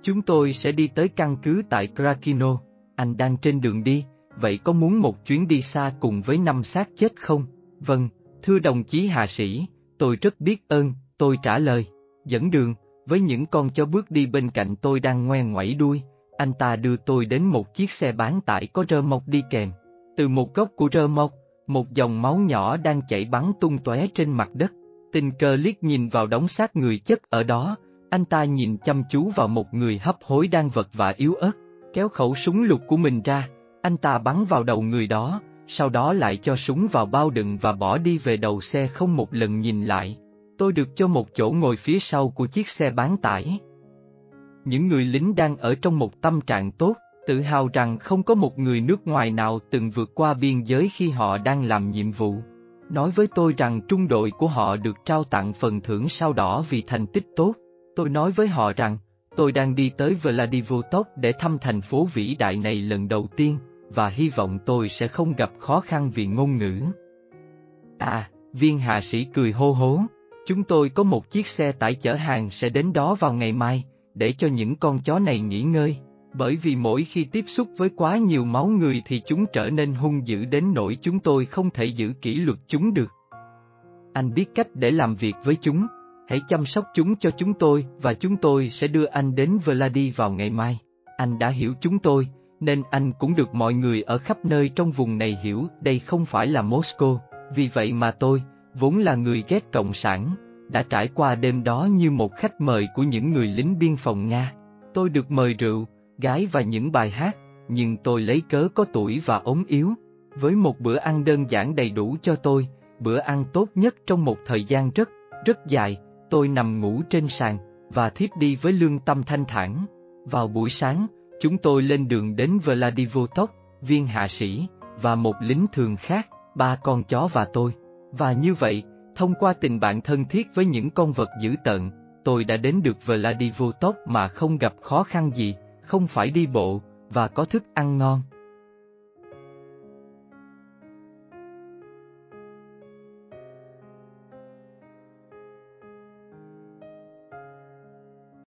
Chúng tôi sẽ đi tới căn cứ tại Krakino, anh đang trên đường đi, vậy có muốn một chuyến đi xa cùng với năm xác chết không? Vâng, thưa đồng chí hạ sĩ, tôi rất biết ơn, tôi trả lời, dẫn đường, với những con chó bước đi bên cạnh tôi đang ngoe ngoẩy đuôi, anh ta đưa tôi đến một chiếc xe bán tải có rơ mộc đi kèm. Từ một góc của rơ mộc, một dòng máu nhỏ đang chảy bắn tung tóe trên mặt đất. Tình cờ liếc nhìn vào đống xác người chất ở đó, anh ta nhìn chăm chú vào một người hấp hối đang vật vã yếu ớt, kéo khẩu súng lục của mình ra, anh ta bắn vào đầu người đó, sau đó lại cho súng vào bao đựng và bỏ đi về đầu xe không một lần nhìn lại. Tôi được cho một chỗ ngồi phía sau của chiếc xe bán tải. Những người lính đang ở trong một tâm trạng tốt, tự hào rằng không có một người nước ngoài nào từng vượt qua biên giới khi họ đang làm nhiệm vụ. Nói với tôi rằng trung đội của họ được trao tặng phần thưởng sao đỏ vì thành tích tốt. Tôi nói với họ rằng, tôi đang đi tới Vladivostok để thăm thành phố vĩ đại này lần đầu tiên, và hy vọng tôi sẽ không gặp khó khăn vì ngôn ngữ. À, viên hạ sĩ cười hô hố. Chúng tôi có một chiếc xe tải chở hàng sẽ đến đó vào ngày mai, để cho những con chó này nghỉ ngơi, bởi vì mỗi khi tiếp xúc với quá nhiều máu người thì chúng trở nên hung dữ đến nỗi chúng tôi không thể giữ kỷ luật chúng được. Anh biết cách để làm việc với chúng, hãy chăm sóc chúng cho chúng tôi và chúng tôi sẽ đưa anh đến Vladi vào ngày mai. Anh đã hiểu chúng tôi, nên anh cũng được mọi người ở khắp nơi trong vùng này hiểu đây không phải là Moscow, vì vậy mà tôi, vốn là người ghét cộng sản, đã trải qua đêm đó như một khách mời của những người lính biên phòng Nga. Tôi được mời rượu, gái và những bài hát, nhưng tôi lấy cớ có tuổi và ốm yếu. Với một bữa ăn đơn giản đầy đủ cho tôi, bữa ăn tốt nhất trong một thời gian rất, rất dài, tôi nằm ngủ trên sàn, và thiếp đi với lương tâm thanh thản. Vào buổi sáng, chúng tôi lên đường đến Vladivostok, viên hạ sĩ, và một lính thường khác, ba con chó và tôi. Và như vậy, thông qua tình bạn thân thiết với những con vật dữ tợn, tôi đã đến được Vladivostok mà không gặp khó khăn gì, không phải đi bộ, và có thức ăn ngon.